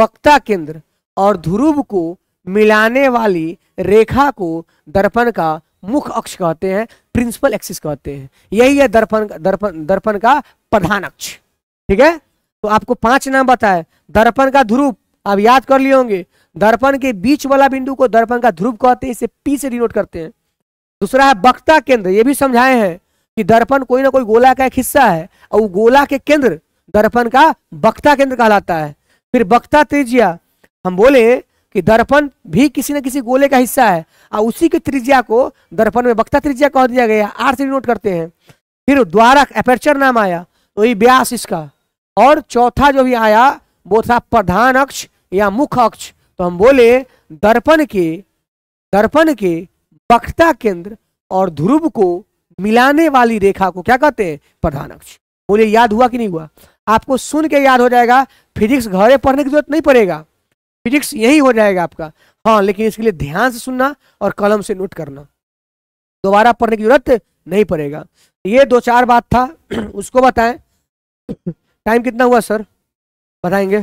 [SPEAKER 1] वक्ता केंद्र और ध्रुव को मिलाने वाली रेखा को दर्पण का मुख्य अक्ष कहते हैं प्रिंसिपल एक्सिस कहते हैं। यही है दर्पण दर्पण दर्पण का प्रधान अक्ष। ठीक है? तो आपको पाँच नाम बताए। दर्पण का ध्रुव, आप याद कर लिए होंगे। दर्पण के बीच वाला बिंदु को दर्पण का ध्रुव कहते हैं, इसे पी से डिनोट करते हैं। दूसरा है वक्ता केंद्र, ये भी समझाए हैं कि दर्पण कोई ना कोई गोला का एक हिस्सा है, और वो गोला के केंद्र दर्पण का वक्ता केंद्र कहलाता है। फिर वक्ता त्रिज्या, हम बोले कि दर्पण भी किसी न किसी गोले का हिस्सा है, और उसी के त्रिज्या को दर्पण में वक्ता त्रिज्या कह दिया गया आर से डिनोट करते हैं। फिर द्वारा अपेक्चर नाम आया तो ये व्यास इसका। और चौथा जो भी आया, वो था प्रधान अक्ष या मुख्य अक्ष। तो हम बोले, दर्पण के दर्पण के वक्ता केंद्र और ध्रुव को मिलाने वाली रेखा को क्या कहते हैं? प्रधान अक्ष। बोले, याद हुआ कि नहीं हुआ? आपको सुन के याद हो जाएगा, फिजिक्स घरे पढ़ने की ज़रूरत नहीं पड़ेगा। फिजिक्स यही हो जाएगा आपका। हाँ लेकिन इसके लिए ध्यान से सुनना और कलम से नोट करना। दोबारा पढ़ने की ज़रूरत नहीं पड़ेगा। ये दो चार बात था, उसको बताएँ। टाइम कितना हुआ सर बताएँगे?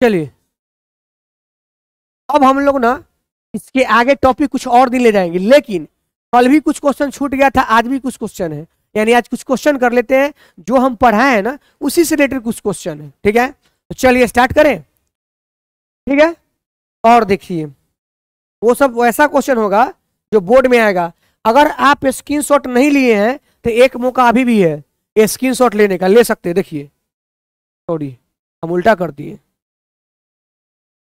[SPEAKER 1] चलिए। अब हम लोग ना इसके आगे टॉपिक कुछ और दिन ले जाएँगे, लेकिन कल भी कुछ क्वेश्चन छूट गया था, आज भी कुछ क्वेश्चन है। यानी आज कुछ क्वेश्चन कर लेते हैं, जो हम पढ़ाए हैं ना, उसी से रिलेटेड कुछ क्वेश्चन है, ठीक है? तो चलिए स्टार्ट करें। ठीक है? और देखिए, वो सब ऐसा क्वेश्चन होगा, जो बोर्ड में आएगा। अगर आप स्क्रीनशॉट नहीं लिए हैं तो एक मौका अभी भी है। स्क्रीनशॉट लेने का, ले सकते हैं, देखिए। सॉरी हम उल्टा कर दिए।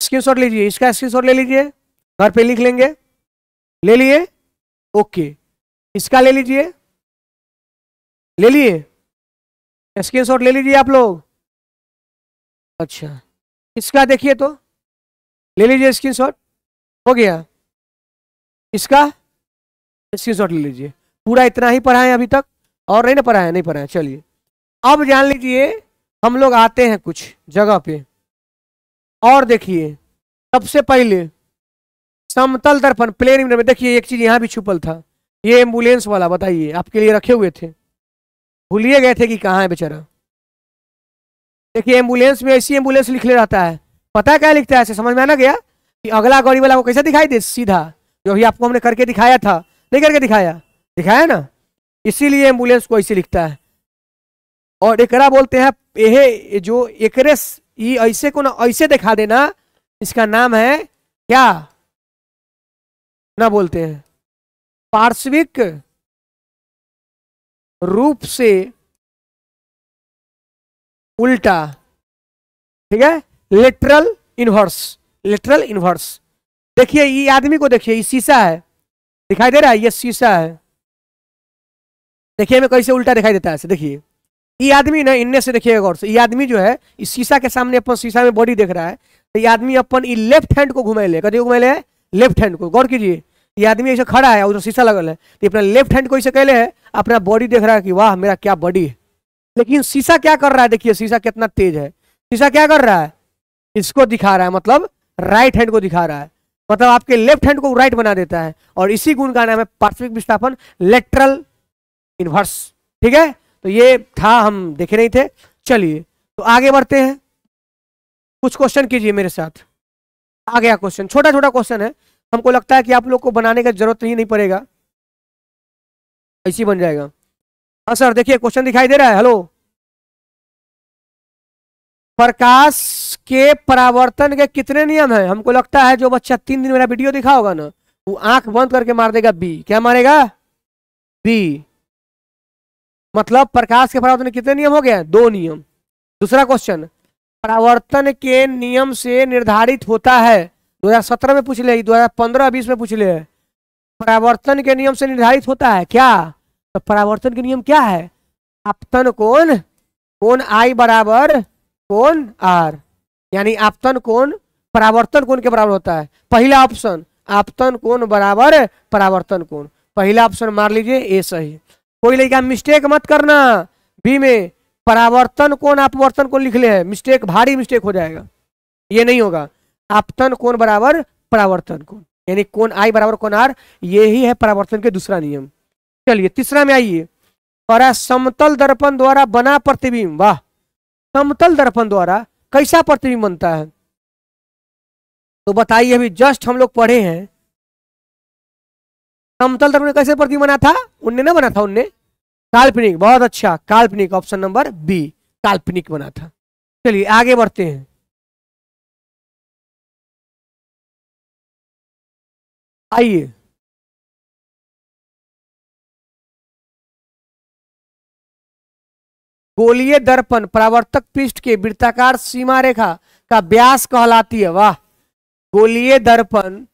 [SPEAKER 1] स्क्रीनशॉट लीजिए, इसका स्क्रीनशॉट ले लीजिए, घर पे लिख लेंगे। ले लिए, ओके। इसका ले लीजिए। ले लिए। स्क्रीनशॉट ले लीजिए आप लोग। अच्छा इसका देखिए तो। ले लीजिए स्क्रीनशॉट हो गया। इसका स्क्रीनशॉट ले लीजिए। पूरा इतना ही पढ़ाए अभी तक। और नहीं ना पढ़ाया, नहीं पढ़ाया, चलिए। अब जान लीजिए, हम लोग आते हैं कुछ जगह पे। और देखिए, सबसे पहले समतल दर्पण प्लेन में देखिए, एक चीज़ यहाँ भी छुपल था। ये एंबुलेंस वाला, बताइए, आपके लिए रखे हुए थे? भूलिए गए थे कि कहाँ है बेचारा। देखिए एंबुलेंस में ऐसी एंबुलेंस लिख ले रहता है। पता क्या लिखता है? ऐसे समझ में आना गया? कि अगला गाड़ी वाला को कैसे दिखाई दे? सीधा। जो अभी आपको हमने करके दिखाया था, नहीं करके दिखाया दिखाया ना? इसीलिए एंबुलेंस को ऐसे लिखता है। और एकरा बोलते हैं यह जो एकरे ऐसे को ना, ऐसे दिखा देना, इसका नाम है क्या? ना बोलते हैं। पार्श्विक रूप से उल्टा, ठीक है? Lateral inverse lateral inverse. देखिए, ये आदमी को देखिए, ये शीशा है। दिखाई दे रहा है, ये शीशा है। देखिए, हमें कैसे उल्टा दिखाई देता है, ऐसे देखिए। ये आदमी ना इनने से देखिए गौर से, ये आदमी जो है, इस शीशा के सामने अपन, शीशा में बॉडी देख रहा है तो ये आदमी अपन लेफ़्ट हैंड को घुमा ले। कभी घुमा ले? लेफ़्ट हैंड को। गौर कीजिए, ये आदमी ऐसे खड़ा है, उधर शीशा लगल है तो अपना लेफ़्ट हैंड को ऐसे कहले है अपना बॉडी देख रहा है कि, वाह, मेरा क्या बॉडी है? लेकिन शीशा क्या कर रहा है? देखिए, शीशा कितना तेज है। शीशा क्या कर रहा है? इसको दिखा रहा है मतलब राइट हैंड को दिखा रहा है। मतलब आपके लेफ़्ट हैंड को राइट बना देता है, और इसी गुण का नाम है पार्श्विक विस्थापन लेटरल इनवर्स ठीक है? तो ये था, हम देख रहे थे। चलिए तो आगे बढ़ते हैं। कुछ क्वेश्चन कीजिए मेरे साथ। आ गया क्वेश्चन छोटा छोटा क्वेश्चन है। हमको लगता है कि आप लोग को बनाने का ज़रूरत ही नहीं पड़ेगा। ऐसी बन जाएगा। हाँ सर, देखिए क्वेश्चन दिखाई दे रहा है। हेलो प्रकाश के परावर्तन के कितने नियम है? हमको लगता है जो बच्चा तीन दिन मेरा वीडियो दिखा होगा ना, वो आँख बंद करके मार देगा। बी क्या मारेगा? बी मतलब प्रकाश के परावर्तन कितने नियम हो गए? दो नियम। दूसरा क्वेश्चन परावर्तन के नियम से निर्धारित होता है। 2017 में पूछ ले 2015 20 में पूछ ले। परावर्तन के नियम से निर्धारित होता है क्या? तो परावर्तन के नियम क्या है? आपतन कोण कोण आई बराबर, कोण आर। यानी आपतन कोण, परावर्तन कोण के बराबर होता है। पहला ऑप्शन आपतन कोण बराबर, परावर्तन कोण। पहला ऑप्शन मार लीजिए ए सही। कोई लड़का मिस्टेक मत करना। बी में परावर्तन कोण अपवर्तन कोण लिख ले है? मिस्टेक भारी मिस्टेक हो जाएगा। ये नहीं होगा। आपतन कोण बराबर? परावर्तन कोण यानी कोण आई बराबर कोण आर? यही है परावर्तन के दूसरा नियम। चलिए, तीसरा में आइए। और समतल दर्पण द्वारा बना प्रतिबिंब। वाह! समतल दर्पण द्वारा कैसा प्रतिबिंब बनता है? तो बताइए, अभी जस्ट हम लोग पढ़े हैं। समतल दर्पण कैसे प्रतिबिंब बना था? उनने ना बना था, उनने। काल्पनिक, बहुत अच्छा। काल्पनिक ऑप्शन नंबर बी काल्पनिक बना था। चलिए, आगे बढ़ते हैं। आइए। गोलीय दर्पण, परावर्तक पृष्ठ के वृत्ताकार सीमा रेखा का व्यास कहलाती है। वाह! गोलीय दर्पण,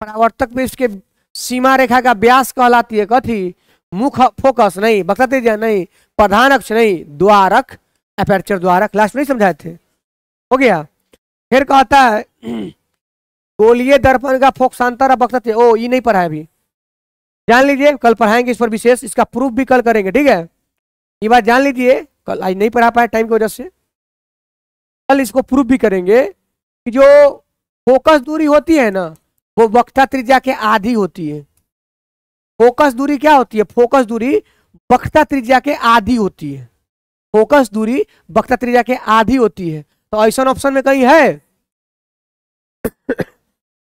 [SPEAKER 1] परावर्तक पृष्ठ के सीमा रेखा का व्यास कहलाती है, कथी? मुख फोकस नहीं त्रिज्या नहीं प्रधान अक्ष नहीं, द्वारक अपर्चर द्वारक, लास्ट में नहीं समझाए थे। हो गया। फिर कहता है, गोलीय दर्पण का फोकसांतर बक्ता ओ ये नहीं पढ़ा अभी। जान लीजिए, कल पढ़ाएँगे इस पर विशेष, इसका प्रूफ भी कल करेंगे, ठीक है? ये बात जान लीजिए, कल आज नहीं पढ़ा पाए टाइम की वजह से। कल इसको प्रूफ भी करेंगे कि जो फोकस दूरी होती है ना वो वक्ता त्रिज्या के आधी होती है। फोकस दूरी क्या होती है? फोकस दूरी वक्ता त्रिज्या के आधी होती है। फोकस दूरी वक्ता त्रिज्या के आधी होती है। तो ऐसा ऑप्शन में कहीं है?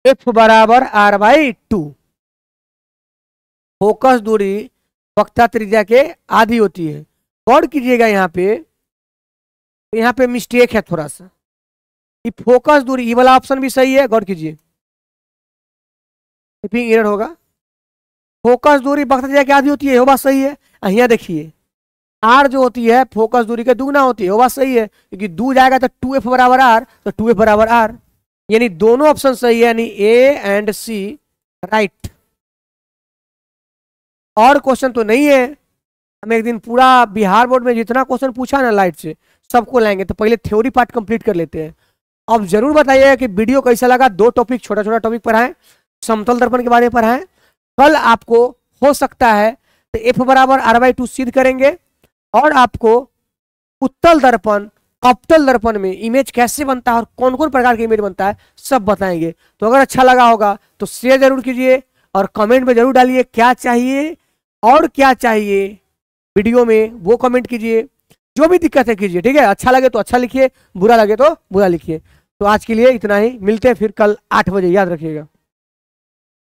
[SPEAKER 1] एफ़ बराबर आर बाई टू फोकस दूरी वक्ता त्रिज्या के आधी होती है। गौर कीजिएगा यहाँ पे। यहाँ पे मिस्टेक है थोड़ा सा। ये फोकस दूरी, ये वाला ऑप्शन भी सही है, गौर कीजिए। एरर होगा। फोकस दूरी वक्ता त्रिज्या की आधी होती है? वो बात सही है। यहाँ देखिए। आर जो होती है फोकस दूरी के दुगना होती है। वो बात सही है। क्योंकि दू जाएगा तो टू एफ़ बराबर आर तो टू एफ़ बराबर आर यानी दोनों ऑप्शन सही है, यानी ए एंड सी राइट और क्वेश्चन तो नहीं है। हम एक दिन पूरा बिहार बोर्ड में जितना क्वेश्चन पूछा ना लाइट से, सबको लाएँगे। तो पहले थ्योरी पार्ट कंप्लीट कर लेते हैं। अब ज़रूर बताइए कि वीडियो कैसा लगा? दो टॉपिक छोटा छोटा टॉपिक पढ़ाएँ समतल दर्पण के बारे में पढ़ाएँ कल आपको हो सकता है। तो एफ़ बराबर आर बाई टू सिद्ध करेंगे। और आपको उत्तल दर्पण अवतल दर्पण में इमेज कैसे बनता है और कौन कौन प्रकार की इमेज बनता है, सब बताएँगे। तो अगर अच्छा लगा होगा तो शेयर ज़रूर कीजिए और कमेंट में ज़रूर डालिए क्या चाहिए और क्या चाहिए। वीडियो में वो कमेंट कीजिए। जो भी दिक्कत है कीजिए, ठीक है? अच्छा लगे तो अच्छा लिखिए, बुरा लगे तो बुरा लिखिए। तो आज के लिए इतना ही। मिलते हैं फिर कल आठ बजे। याद रखिएगा।